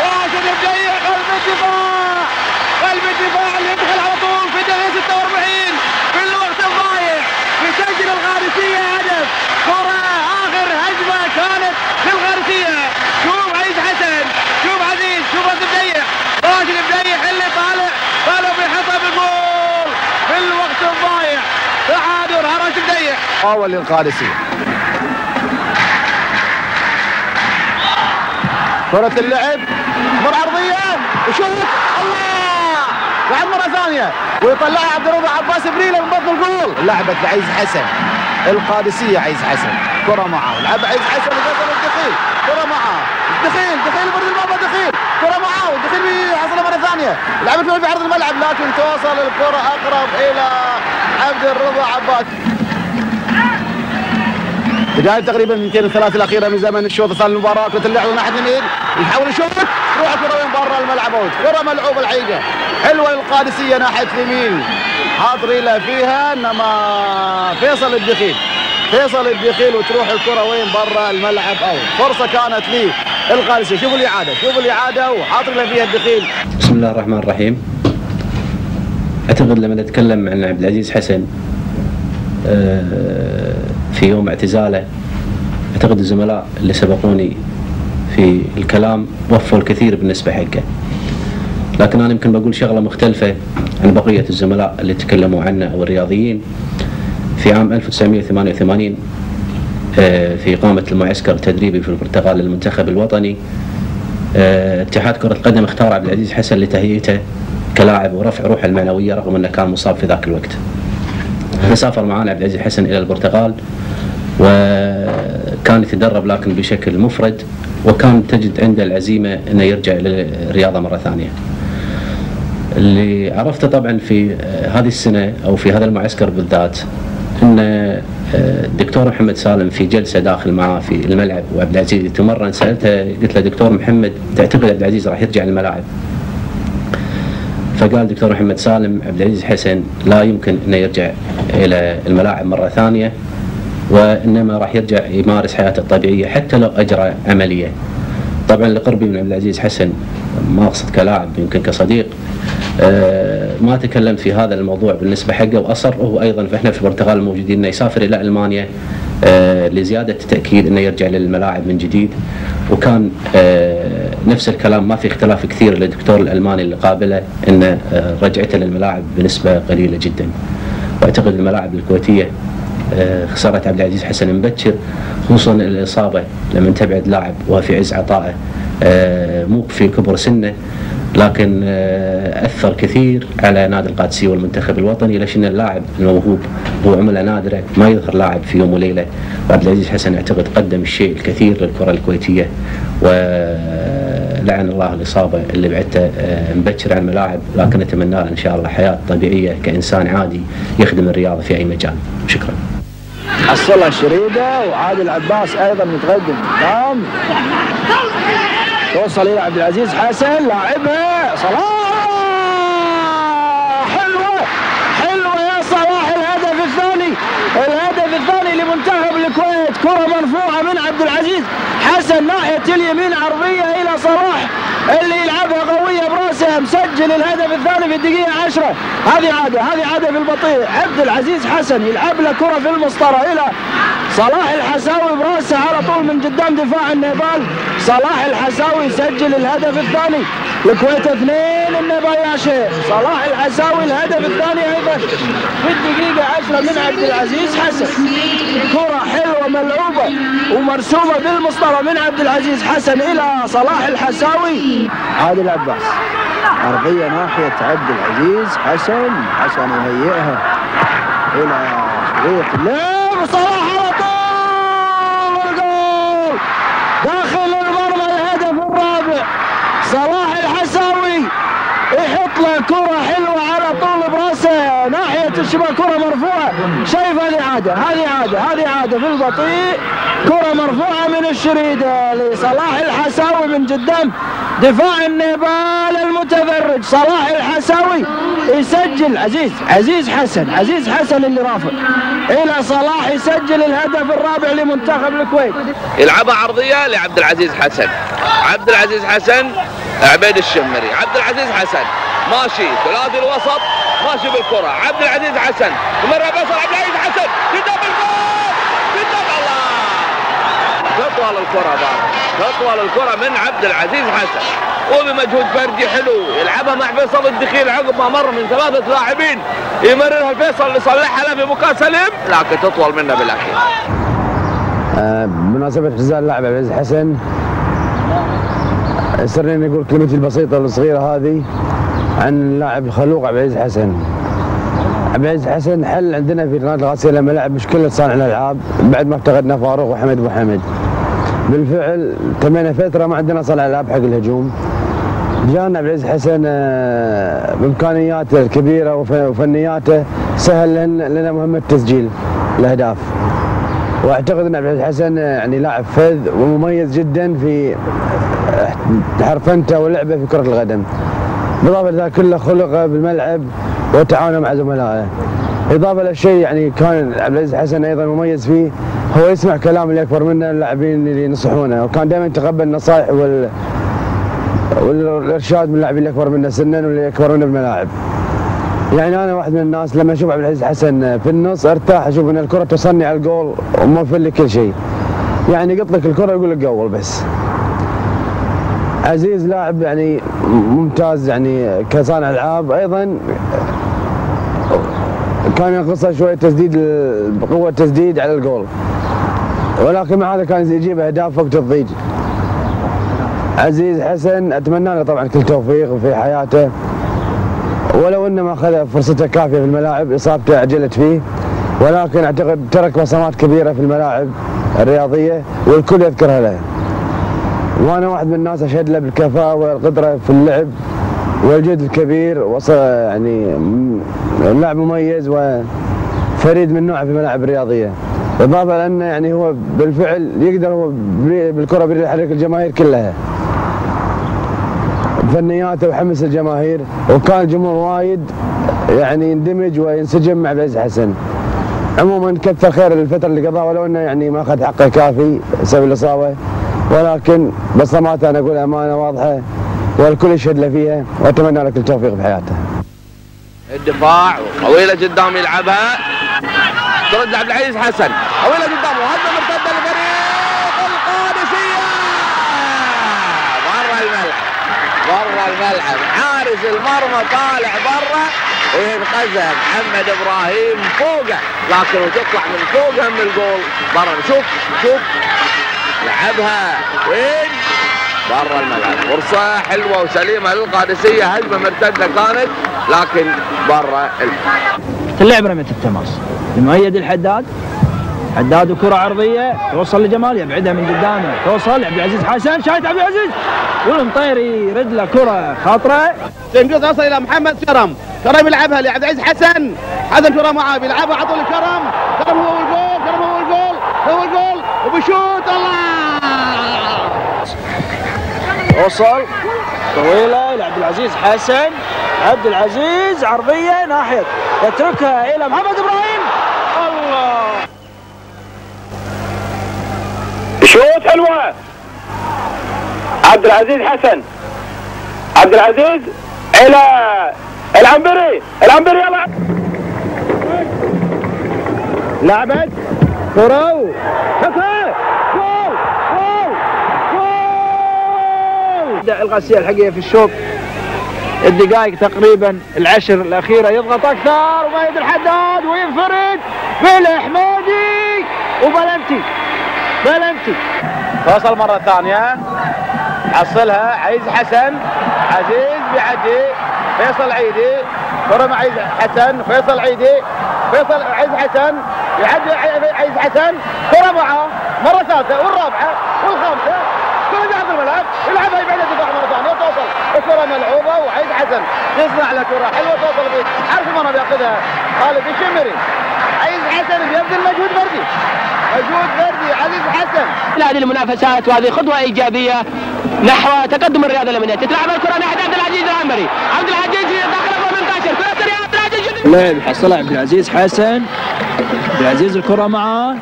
راشد قلب الدفاع. اللي يدخل على دقيقه 46 في الوقت الضايع يسجل الغارسية هدف. كره آخر هجمة كانت للغارسيه شوف عزيز حسن شوف عزيز شوف راشد بيع راشد بيع اللي طالع طالع بيحطها بالجول في الوقت الضايع تعادل راشد بيع اول للقادسيه كرة اللعب مر عرضية. وشوت ثانية ويطلعها عبد الرضا عباس بريلة من بطن الجول لعبت عزيز حسن القادسية عزيز حسن. كرة معه لعب عزيز حسن وقدر الدخيل. كرة معه دخيل دخيل برد المرمى دخيل. كرة معه دخيل بيحصلها مرة ثانية. لعبت في عرض الملعب لكن توصل الكرة أقرب إلى عبد الرضا عباس. بداية تقريبا من 200 الثلاث الأخيرة من زمن الشوط صار المباراة كرة اللعب ناحية اليمين يحاول يشوط تروح الكرة برا الملعب أوت. كرة ملعوبة الحقيقة حلوة للقادسية ناحية اليمين. حاط ريلة فيها إنما فيصل الدخيل. فيصل الدخيل وتروح الكرة وين؟ برا الملعب أوت. فرصة كانت لي القادسية. شوفوا الإعادة شوفوا الإعادة وحاط ريلة فيها الدخيل. بسم الله الرحمن الرحيم. أعتقد لما نتكلم عن عبد العزيز حسن آه، في يوم اعتزاله أعتقد الزملاء اللي سبقوني في الكلام وفوا الكثير بالنسبة حقه. لكن أنا يمكن بقول شغلة مختلفة عن بقية الزملاء اللي تكلموا عنه أو الرياضيين في عام 1988 آه، في إقامة المعسكر التدريبي في البرتغال للمنتخب الوطني آه، اتحاد كرة القدم اختار عبد العزيز حسن لتهيئته كلاعب ورفع روحه المعنوية رغم أنه كان مصاب في ذاك الوقت. فسافر معنا عبد العزيز حسن إلى البرتغال وكان يتدرب لكن بشكل مفرد. وكان تجد عنده العزيمة أنه يرجع للرياضة مرة ثانية. اللي عرفته طبعا في آه، هذه السنة أو في هذا المعسكر بالذات أن آه، الدكتور محمد سالم في جلسة داخل معاه في الملعب وعبد العزيز يتمرن سألته قلت له دكتور محمد تعتقد عبد العزيز راح يرجع للملاعب؟ فقال دكتور محمد سالم عبد العزيز حسن لا يمكن إنه يرجع إلى الملاعب مرة ثانية وإنما راح يرجع يمارس حياته الطبيعية حتى لو أجرى عملية. طبعا لقربي من عبد العزيز حسن ما أقصد كلاعب يمكن كصديق آه، ما تكلم في هذا الموضوع بالنسبة حقه وأصر هو أيضا فإحنا في البرتغال موجودين إنه يسافر إلى ألمانيا آه، لزيادة التأكيد إنه يرجع للملاعب من جديد وكان آه، نفس الكلام ما في اختلاف كثير للدكتور الألماني اللي قابله ان رجعته للملاعب بنسبة قليلة جدا. وأعتقد الملاعب الكويتية خسارة عبد العزيز حسن مبكر خصوصا الإصابة لما تبعد لاعب وفي عز عطائه آه، مو في كبر سنه لكن آه، أثر كثير على نادي القادسية والمنتخب الوطني. ليش إن اللاعب الموهوب هو عمله نادرة ما يظهر لاعب في يوم وليلة. وعبد العزيز حسن أعتقد قدم الشيء الكثير للكرة الكويتية ولعن الله الإصابة اللي بعدته آه، مبكر على الملاعب لكن أتمنى له إن شاء الله حياة طبيعية كإنسان عادي يخدم الرياضة في أي مجال. شكرا. حصلها الشريده وعادل عباس أيضا متقدم. قدام توصل إلى عبد العزيز حسن لاعبها. صلاح! حلوة حلوة يا صلاح. الهدف الثاني الهدف الثاني لمنتخب الكويت. كرة مرفوعة من عبد العزيز حسن ناحية اليمين عرضية إلى صلاح اللي براسه مسجل الهدف الثاني في الدقيقة 10 هذه عادة هذه عادة في البطيء. عبد العزيز حسن يلعب له كرة في المسطرة. إلى صلاح الحساوي براسه على طول من قدام دفاع النيبال. صلاح الحساوي يسجل الهدف الثاني. الكويت اثنين النباياشي صلاح الحساوي الهدف الثاني أيضا. في الدقيقة 10 من عبد العزيز حسن. كرة حلوة ملعوبة ومرسومة بالمسطرة من عبد العزيز حسن إلى صلاح الحساوي. عادل عباس. أرضية ناحية عبد العزيز حسن. حسن يهيئها إلى شريط اللعب صلاح على طول الجول داخل المرمى الهدف الرابع صلاح الحساوي يحط له كرة حلوة على طول براسه ناحية الشباك كرة مرفوعة. شايف هذه عادة هذه عادة هذه عادة في البطيء. كرة مرفوعة من الشريدة لصلاح الحساوي من قدام. دفاع النيبال المتفرج صلاح الحساوي يسجل. عزيز عزيز حسن عزيز حسن اللي رافع إلى صلاح يسجل الهدف الرابع لمنتخب الكويت. يلعبها عرضية لعبد العزيز حسن. عبد العزيز حسن عبيد الشمري. عبد العزيز حسن. ماشي ثلاثي الوسط ماشي بالكرة. عبد العزيز حسن. مرة بيصل عبد العزيز حسن. قدام الجول قدام الله! تطول الكره بقى. تطول الكره من عبد العزيز حسن. وبمجهود فردي حلو. يلعبها مع فيصل الدخيل. عقب ما مر من ثلاثة لاعبين. يمررها فيصل يصلحها له في مكان سليم. لكن تطول منه بالأخير. آه، بمناسبة اعتزال اللاعب عبد حسن سرني اني أقول كلمتي البسيطة الصغيرة هذه. عن اللاعب الخلوق عبد العزيز حسن. عبد العزيز حسن حل عندنا في نادي الغاسية لما لعب مشكلة صانع الألعاب بعد ما افتقدنا فاروق وحمد أبو حمد. بالفعل تمينا فترة ما عندنا صانع العاب حق الهجوم. جانا عبد العزيز حسن آه، بإمكانياته الكبيرة وف- وفنياته سهل لنا مهمة تسجيل الأهداف. واعتقد ان عبد العزيز حسن يعني لاعب فذ ومميز جدا في حرفنته ولعبه في كرة القدم. بالاضافه لذلك كله خلقه بالملعب وتعاونه مع زملائه. إضافة للشيء يعني كان عبد العزيز حسن أيضا مميز فيه هو يسمع كلام اللي أكبر منه اللاعبين اللي ينصحونه وكان دائما يتقبل النصائح وال والإرشاد من اللاعبين اللي أكبر منه سنا واللي أكبر منه بالملاعب. يعني أنا واحد من الناس لما أشوف عبد العزيز حسن في النص أرتاح أشوف إن الكرة توصلني على الجول وموفر لي كل شيء. يعني يقط لك الكرة يقول لك جول بس. عزيز لاعب يعني ممتاز يعني كصانع ألعاب أيضا كان ينقصه شوية تسديد بقوة تسديد على الجول. ولكن مع هذا كان يجيب أهداف وقت الضيق. عزيز حسن أتمنى له طبعا كل توفيق في حياته ولو إنه ما أخذ فرصته كافيه في الملاعب إصابته عجلت فيه ولكن أعتقد ترك بصمات كبيرة في الملاعب الرياضية والكل يذكرها له. وأنا واحد من الناس أشهد له بالكفاءة والقدرة في اللعب والجهد الكبير يعني لاعب مميز وفريد من نوعه في الملاعب الرياضية. إضافة لأنه يعني هو بالفعل يقدر هو بالكرة يحرك الجماهير كلها. فنياته وحمس الجماهير وكان الجمهور وايد يعني يندمج وينسجم مع عبد العزيز حسن. عموما كثر خير الفترة اللي قضاها ولو إنه يعني ما أخذ حقه كافي بسبب الاصابه ولكن بصماته أنا أقول أمانة واضحة والكل يشهد له فيها وأتمنى له كل توفيق في حياته. الدفاع طويلة قدام يلعبها. ترد عبد العزيز حسن. طويلة قدام وهجمة مرتدة لفريق القادسية. برا الملعب. برا الملعب. حارس المرمى طالع برا. وينقذها محمد إبراهيم فوقه. لكن وتطلع من فوقه من الجول. برا. شوف شوف. لعبها. وين؟ برا الملعب. فرصة حلوة وسليمة للقادسية. هجمة مرتدة كانت لكن برا الملعب اللعب رمية التماس. لمؤيد الحداد. حداد وكرة عرضية. توصل لجمال. يبعدها من قدامه. توصل. عبد العزيز حسن. شايت عبد العزيز. والمطير يرد له كرة خاطرة. تنجز تصل إلى محمد كرم كرم يلعبها لعبد العزيز حسن. حسن كرة معاه بيلعبها على طول كرم كرم هو الجول كرم هو الجول هو الجول وبشوت الله. وصل. طويلة لعبد العزيز حسن. عبد العزيز عرضية ناحية. يتركها إلى محمد إبراهيم. الله. شوت حلوة. عبد العزيز حسن. عبد العزيز إلى العنبري. العنبري يلا. لعبت. كرة حكا جول. جول. جول. الغسيل الحقيقة في الشوط الدقائق تقريبا العشر الأخيرة. يضغط أكثر. وميد الحداد. وينفرد. بالحمادي وبلنتي. بلنتي. توصل مرة ثانية. حصلها عزيز حسن. عزيز بيعدي. فيصل عيدي. كرة مع عزيز حسن. فيصل عيدي. فيصل عزيز حسن يعدي ع- عزيز حسن كرة معه مرة ثالثة والرابعة والخامسة كرة داخل الملعب يلعبها يبعد الدفاع مرة ثانية توصل الكرة ملعوبة وعزيز حسن يصنع له كرة حلوة توصل بيه عارف المرة بياخذها خالد الشمري. عزيز حسن بيبذل مجهود فردي. مجهود فردي عزيز حسن. هذه المنافسات وهذه خطوة إيجابية نحو تقدم الرياضة اليمنية تتلعب الكرة ناحية عبد العزيز العنبري. عبد العزيز داخل 18 كرة لعب حصلها عبد العزيز حسن. عبد العزيز الكرة معاه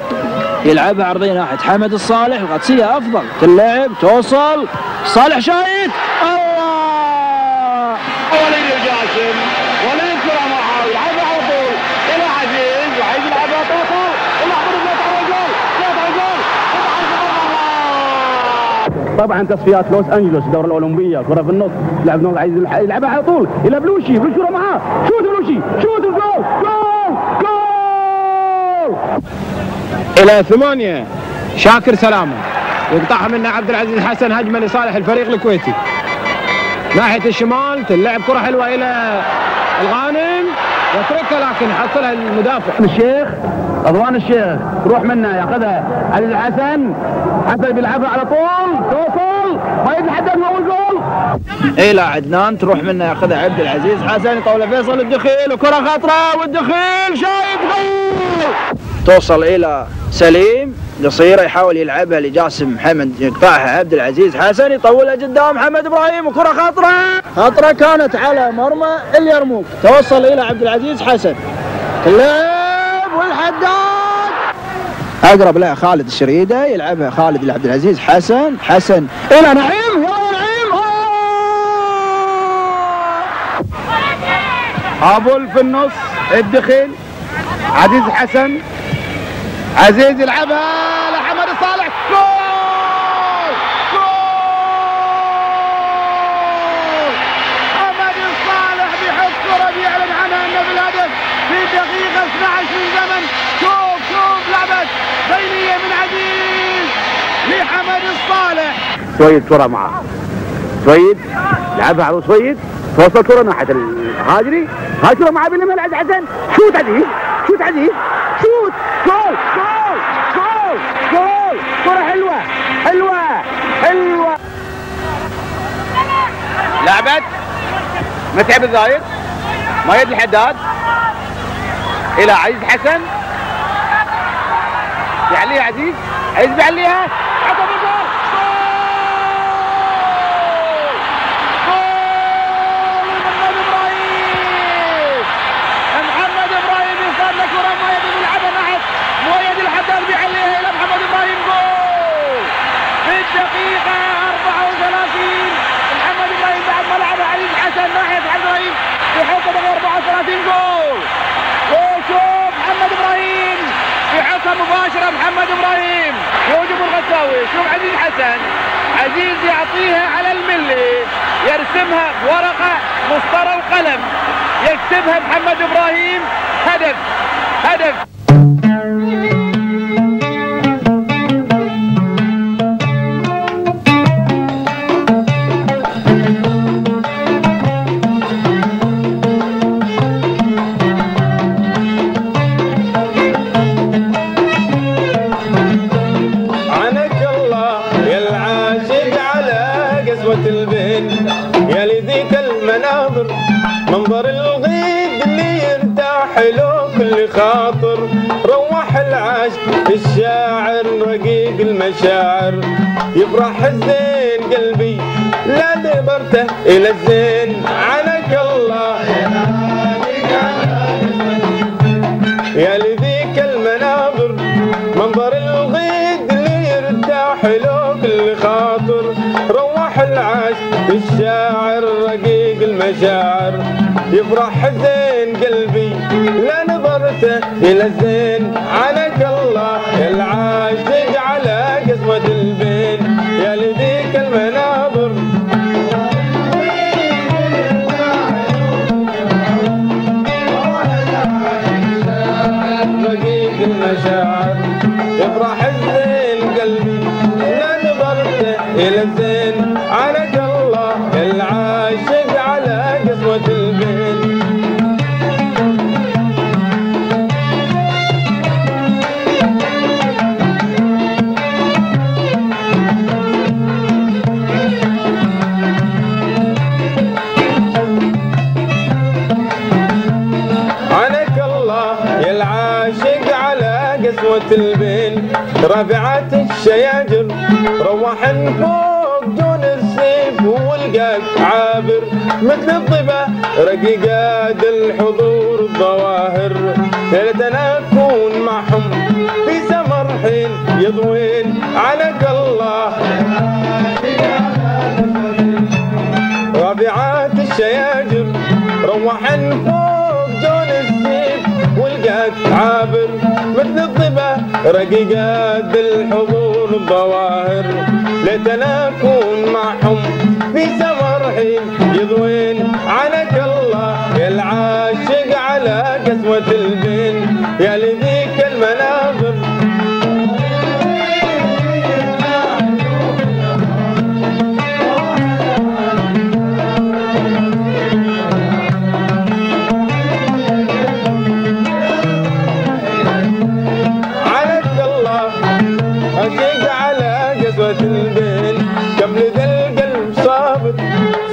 يلعبها عرضية ناحية حمد الصالح القدسية أفضل. تلعب توصل. صالح شايد. الله وليد الجاسم وليد الكرة معه يلعبها على طول إلى عزيز وعايز يلعبها توصل ومحمود بيطلع على الجول بيطلع على الجول طبعا تصفيات لوس أنجلوس الدوره الأولمبية كرة في النص لعب نور عايز يلعبها على طول. إلى بلوشي بلوشي كره معاه. شوت بلوشي شوت الجول جول جول. إلى ثمانية شاكر سلامة. يقطعها منه عبد العزيز حسن هجمة لصالح الفريق الكويتي. ناحية الشمال تلعب كرة حلوة إلى الغانم. يتركها لكن يحصلها المدافع. الشيخ رضوان الشيخ تروح منه ياخذها. علي الحسن حسن بيلعبها على طول توصل. ما يتحدد من اول جول إلى عدنان تروح منه ياخذها. عبد العزيز حسن يطول فيصل الدخيل وكرة خطرة والدخيل شايط جول. توصل إلى سليم قصيرة يحاول يلعبها لجاسم محمد يقطعها. عبد العزيز حسن يطولها قدام محمد إبراهيم وكرة خطرة. خطرة كانت على مرمى اليرموك. توصل إلى عبد العزيز حسن. اللعب والحداد. أقرب له خالد الشريدة يلعبها خالد لعبد العزيز حسن حسن. إلى نعيم يلا نعيم ابول في النص الدخيل عزيز حسن. عزيز يلعبها لحمد الصالح جول جول حمد الصالح بيحط كرة بيعلن عنها انه بالهدف في دقيقة 12 من زمن شوف شوف لعبة بينية من عزيز لحمد الصالح سويد كره معاه سويد؟ لعبها على سويد؟ توصل كره ناحية الهاجري؟ هاي كره معاه باليمين عزيز حسن. شوت عزيز شوت عزيز. شوت. جول جول جول جول. كرة حلوة حلوة حلوة. لعبت؟ متعب الزايد؟ مايد الحداد؟ إلى عزيز حسن. يعليها عزيز. عزيز بيعليها عطى بالجول محمد إبراهيم محمد إبراهيم يصاد له كره مؤيد بيلعبها ناحيه مؤيد الحداد بيعليها إلى محمد إبراهيم جول في الدقيقه 34 محمد إبراهيم بعد ما لعبها عزيز حسن ناحيه عبد يحط دقيقه 34 جول. وشوف محمد إبراهيم. يحطها مباشرة محمد إبراهيم. يوجب الغساوي شوف عزيز حسن. عزيز يعطيها على الملي. يرسمها بورقة مسطرة وقلم. يكتبها محمد إبراهيم. هدف. هدف. المشاعر يفرح الزين قلبي لا دبرته إلى الزين. عنك الله. يا لذيك المناظر منظر الغيد اللي يرتاح له كل خاطر. روح العاش الشاعر رقيق المشاعر. يفرح زين قلبي لا نظرته إلى الزين. عنك الله العاشق الشياجر روح فوق دون السيف والقاك عابر. مثل الضبا رقيقات الحضور الظواهر. يا ليتنا أكون معهم في سمر حين يضوين عنك الله رافعات الشياجر روح فوق دون السيف والقاك عابر. مثل الضبا رقيقات الحضور الظواهر ليتنا اكون معهم في سمر حين يضوين. عنك الله يا العاشق على قسوة البين يا لذيك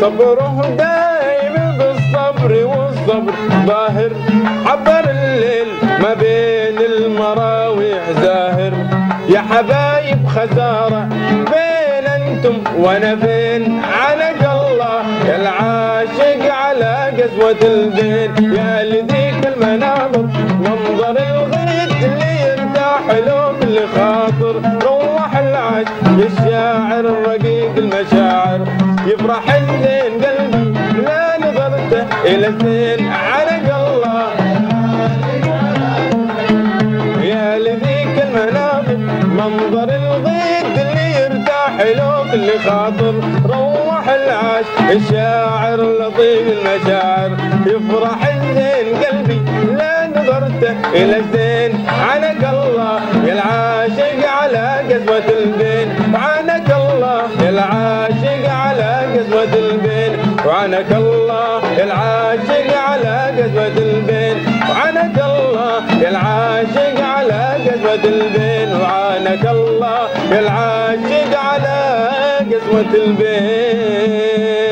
صبره دايم بالصبر والصبر. ظاهر عبر الليل ما بين المراويح زاهر. يا حبايب خسارة بين أنتم؟ وأنا فين؟ عنك الله. يا العاشق على قسوة البين يا لذيك المناظر منظر الغيد اللي يرتاح له كل خاطر. روح العاش الشاعر الرقيق المشاعر. يفرح الزين قلبي لا نظرته إلى الزين عنك الله يا لذيك المناظر منظر الغيد اللي يرتاح له كل خاطر روح العاش. الشاعر اللطيف المشاعر يفرح الزين قلبي لا نظرته إلى الزين عنك الله يا العاشق على قسوة البين وعنك الله. يا العاشق قسوة البين وعنك الله العاشق على قسوة البين وعنك الله العاشق على قسوة البين وعنك الله العاشق على قسوة البين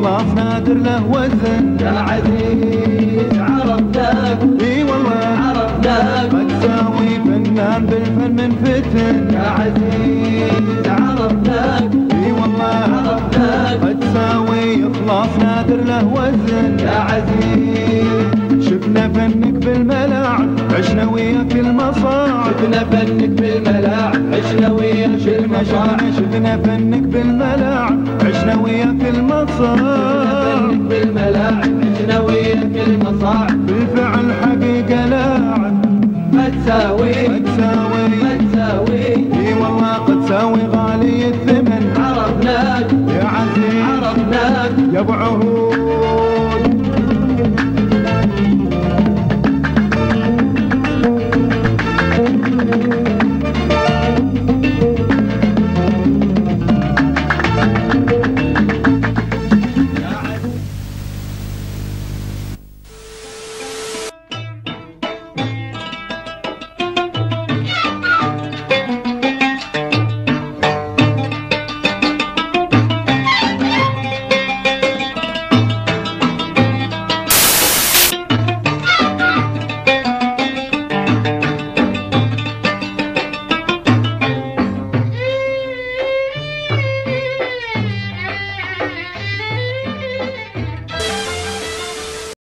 اخلاص نادر له وزن. يا عزيز عرفناك. إي والله عرفناك. ما تساوي فنان بالفن من فتن. يا عزيز عرفناك. إي والله والله قد تساوي إخلاص نادر له وزن. يا عزيز. شفنا فنك بالملاعب عشنا وياك المصاعب شفنا فنك بالملاعب عشنا وياك المصاعب شفنا فنك بالملاعب عشنا وياك المصاعب بالملاعب عشنا وياك المصاعب بالفعل حقيقة لاعب ما تساوي ما تساوي. ما تساوي. إي والله قد تساوي غالي الثمن. عرفناك يا عزيز. عرفناك يا ابو عهود